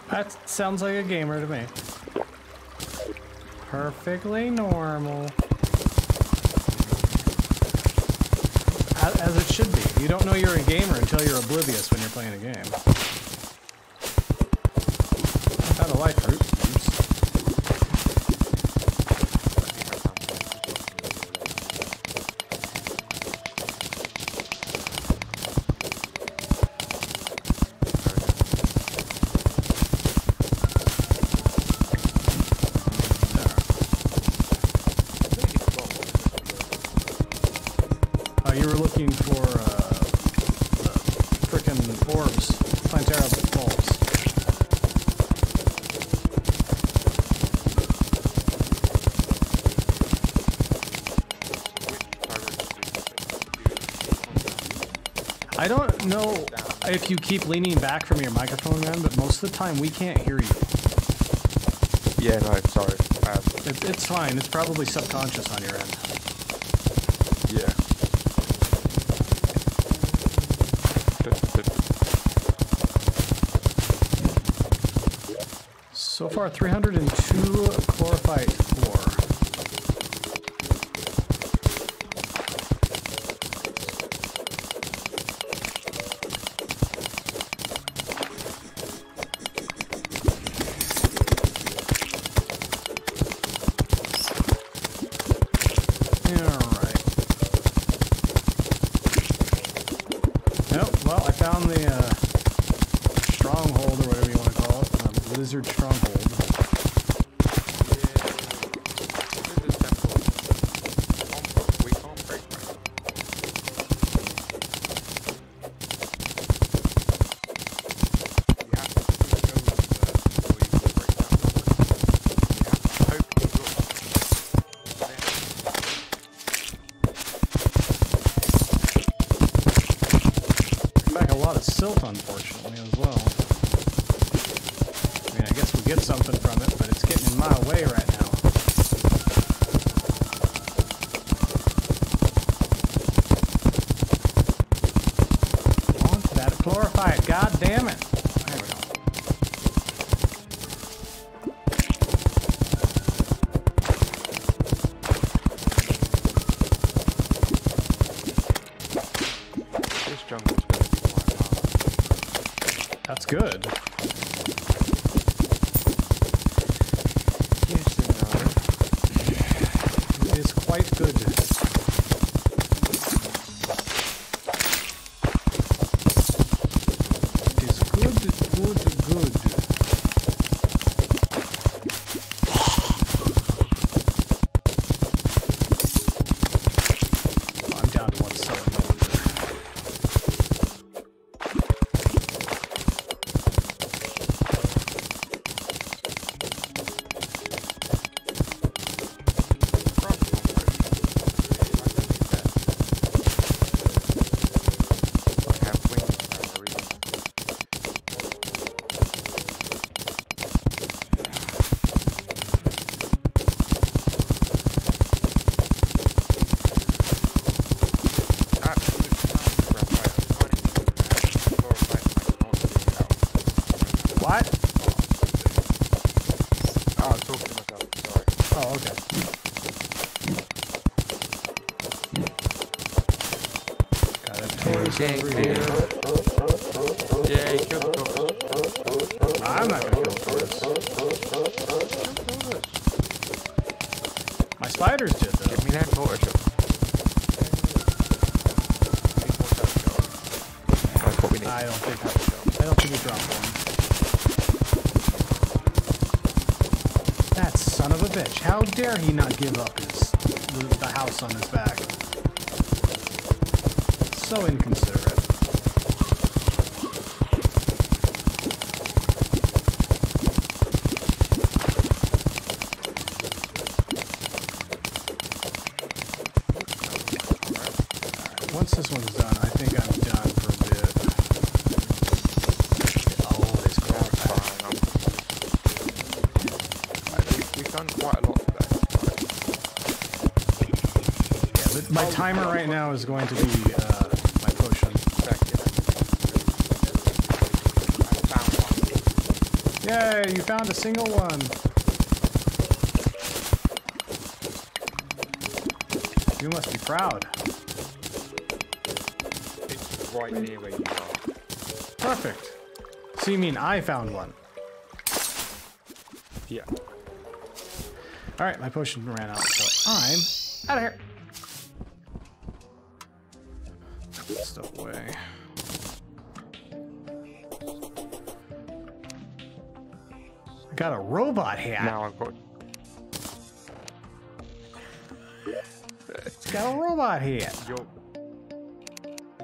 That sounds like a gamer to me. Perfectly normal. As it should be. You don't know you're a gamer until you're oblivious when you're playing a game. I've had a life fruit. Oops. Uh, you were looking for uh, frickin' orbs, Plantera bulbs. I don't know if you keep leaning back from your microphone, man, but most of the time we can't hear you. Yeah, no, sorry. Um, It, it's fine. It's probably subconscious on your end. yeah. So far, 302 What? Oh, I was to myself. Sorry. Oh, okay. Jake, Jake, kill the. I'm not gonna kill the tortoise. My spiders did though. Give me that tortoise. I don't think I, I don't think we dropped one. How dare he not give up his the, the house on his back? So inconsiderate. Alright, Once this one's done, I think I'm done for a bit. Oh, this crap. Fine, I'm- I think We've done quite a lot today. Yeah, but my timer right now is going to be uh, my potion. Back in. I found one. Yay, you found a single one. You must be proud. It's right near where you are. Perfect. So you mean I found one? Yeah. All right, my potion ran out, so I'm out of here. Hat. Now I've got. It's got a robot here. You're,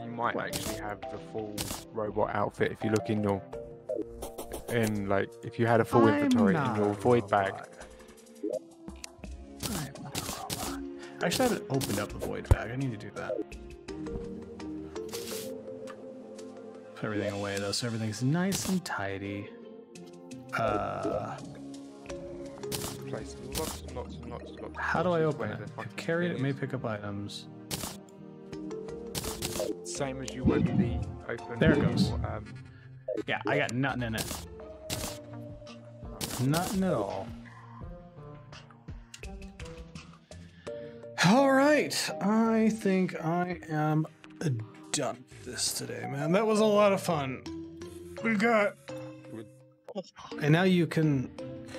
you might actually have the full robot outfit if you look in your. In like, if you had a full I'm inventory in your void bag. robot. I'm a robot. I actually haven't opened up the void bag. I need to do that. Put everything away though, so everything's nice and tidy. Uh, Place lots and lots and lots and lots. how do I open it? Carry it, may pick up items. Same as you would the open. There it goes. Um, Yeah, I got nothing in it. Nothing at all. All right, I think I am done with this today, man. That was a lot of fun. We got. And now you can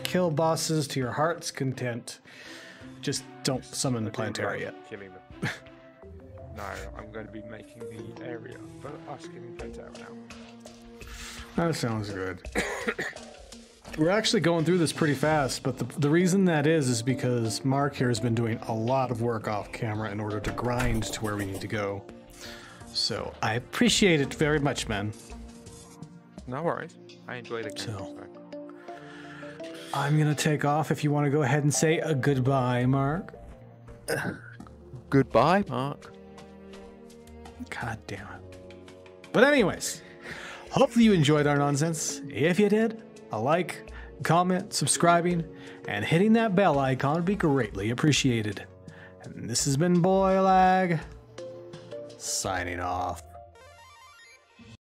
kill bosses to your heart's content. Just don't summon the Plantera yet. Killing them. no, I'm going to be making the area for us killing Plantera now. That sounds good. <coughs> We're actually going through this pretty fast, but the, the reason that is is because Mark here has been doing a lot of work off camera in order to grind to where we need to go. So I appreciate it very much, man. No worries. I enjoy the game. So- so. I'm gonna take off. If you want to go ahead and say a goodbye, Mark. <laughs> Goodbye, Mark. God damn it. But anyways, hopefully you enjoyed our nonsense. If you did, a like, comment, subscribing, and hitting that bell icon would be greatly appreciated. And this has been Boylag, signing off.